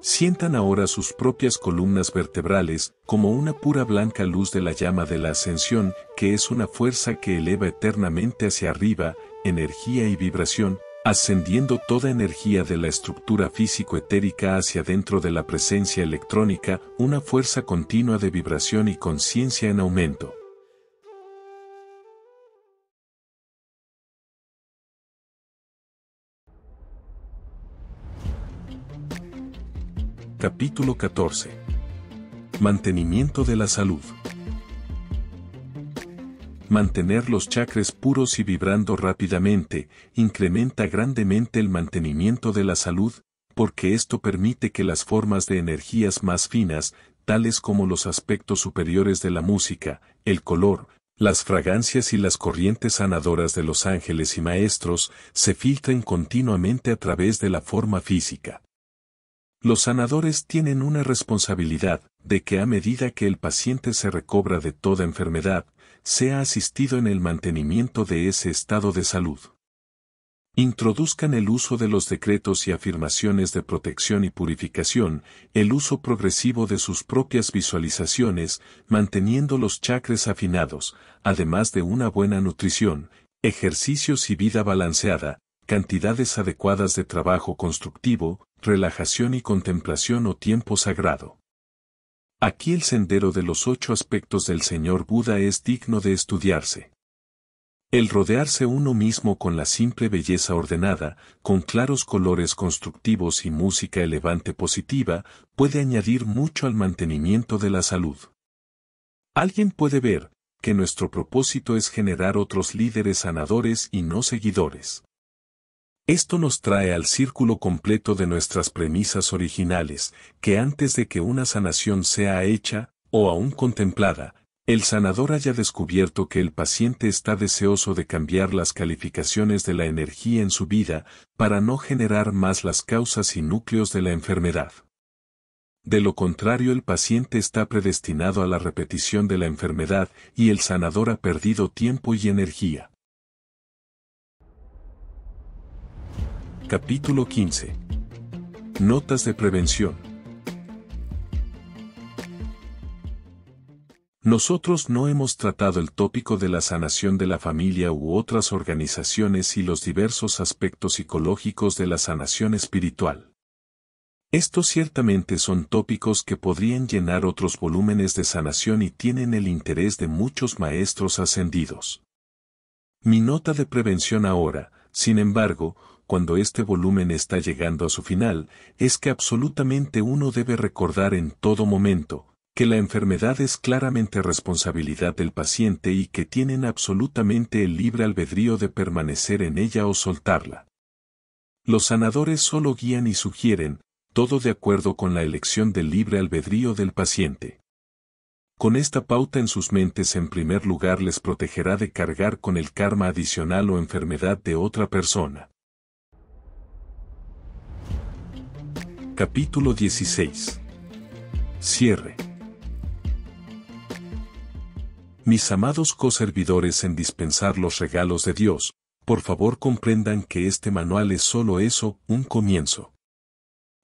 Sientan ahora sus propias columnas vertebrales como una pura blanca luz de la llama de la ascensión, que es una fuerza que eleva eternamente hacia arriba, energía y vibración, ascendiendo toda energía de la estructura físico-etérica hacia dentro de la presencia electrónica, una fuerza continua de vibración y conciencia en aumento. Capítulo 14. Mantenimiento de la salud. Mantener los chakras puros y vibrando rápidamente incrementa grandemente el mantenimiento de la salud, porque esto permite que las formas de energías más finas, tales como los aspectos superiores de la música, el color, las fragancias y las corrientes sanadoras de los ángeles y maestros, se filtren continuamente a través de la forma física. Los sanadores tienen una responsabilidad, de que a medida que el paciente se recobra de toda enfermedad, sea asistido en el mantenimiento de ese estado de salud. Introduzcan el uso de los decretos y afirmaciones de protección y purificación, el uso progresivo de sus propias visualizaciones, manteniendo los chakras afinados, además de una buena nutrición, ejercicios y vida balanceada, cantidades adecuadas de trabajo constructivo, relajación y contemplación o tiempo sagrado. Aquí el sendero de los ocho aspectos del Señor Buda es digno de estudiarse. El rodearse uno mismo con la simple belleza ordenada, con claros colores constructivos y música elevante positiva, puede añadir mucho al mantenimiento de la salud. Alguien puede ver, que nuestro propósito es generar otros líderes sanadores y no seguidores. Esto nos trae al círculo completo de nuestras premisas originales, que antes de que una sanación sea hecha, o aún contemplada, el sanador haya descubierto que el paciente está deseoso de cambiar las calificaciones de la energía en su vida, para no generar más las causas y núcleos de la enfermedad. De lo contrario el paciente está predestinado a la repetición de la enfermedad y el sanador ha perdido tiempo y energía. Capítulo 15. Notas de prevención. Nosotros no hemos tratado el tópico de la sanación de la familia u otras organizaciones y los diversos aspectos psicológicos de la sanación espiritual. Estos ciertamente son tópicos que podrían llenar otros volúmenes de sanación y tienen el interés de muchos maestros ascendidos. Mi nota de prevención ahora, sin embargo, cuando este volumen está llegando a su final, es que absolutamente uno debe recordar en todo momento, que la enfermedad es claramente responsabilidad del paciente y que tienen absolutamente el libre albedrío de permanecer en ella o soltarla. Los sanadores solo guían y sugieren, todo de acuerdo con la elección del libre albedrío del paciente. Con esta pauta en sus mentes en primer lugar les protegerá de cargar con el karma adicional o enfermedad de otra persona. Capítulo 16. Cierre. Mis amados coservidores en dispensar los regalos de Dios, por favor comprendan que este manual es solo eso, un comienzo.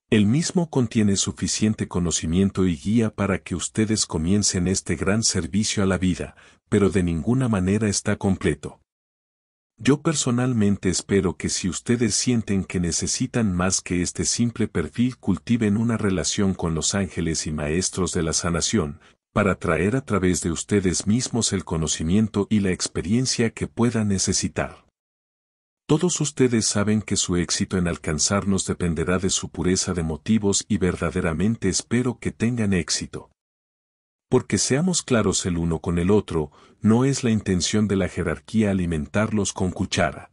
El mismo contiene suficiente conocimiento y guía para que ustedes comiencen este gran servicio a la vida, pero de ninguna manera está completo. Yo personalmente espero que si ustedes sienten que necesitan más que este simple perfil cultiven una relación con los ángeles y maestros de la sanación, para traer a través de ustedes mismos el conocimiento y la experiencia que puedan necesitar. Todos ustedes saben que su éxito en alcanzarnos dependerá de su pureza de motivos y verdaderamente espero que tengan éxito. Porque seamos claros el uno con el otro, no es la intención de la jerarquía alimentarlos con cuchara.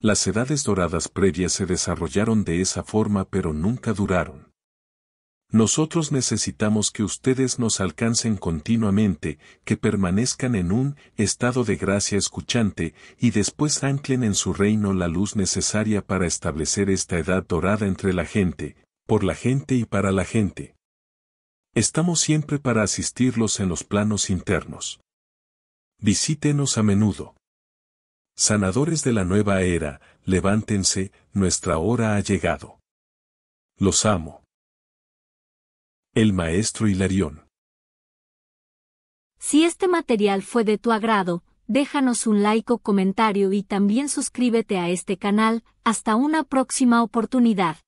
Las edades doradas previas se desarrollaron de esa forma pero nunca duraron. Nosotros necesitamos que ustedes nos alcancen continuamente, que permanezcan en un estado de gracia escuchante y después anclen en su reino la luz necesaria para establecer esta edad dorada entre la gente, por la gente y para la gente. Estamos siempre para asistirlos en los planos internos. Visítenos a menudo. Sanadores de la nueva era, levántense, nuestra hora ha llegado. Los amo. El maestro Hilarión. Si este material fue de tu agrado, déjanos un like o comentario y también suscríbete a este canal, hasta una próxima oportunidad.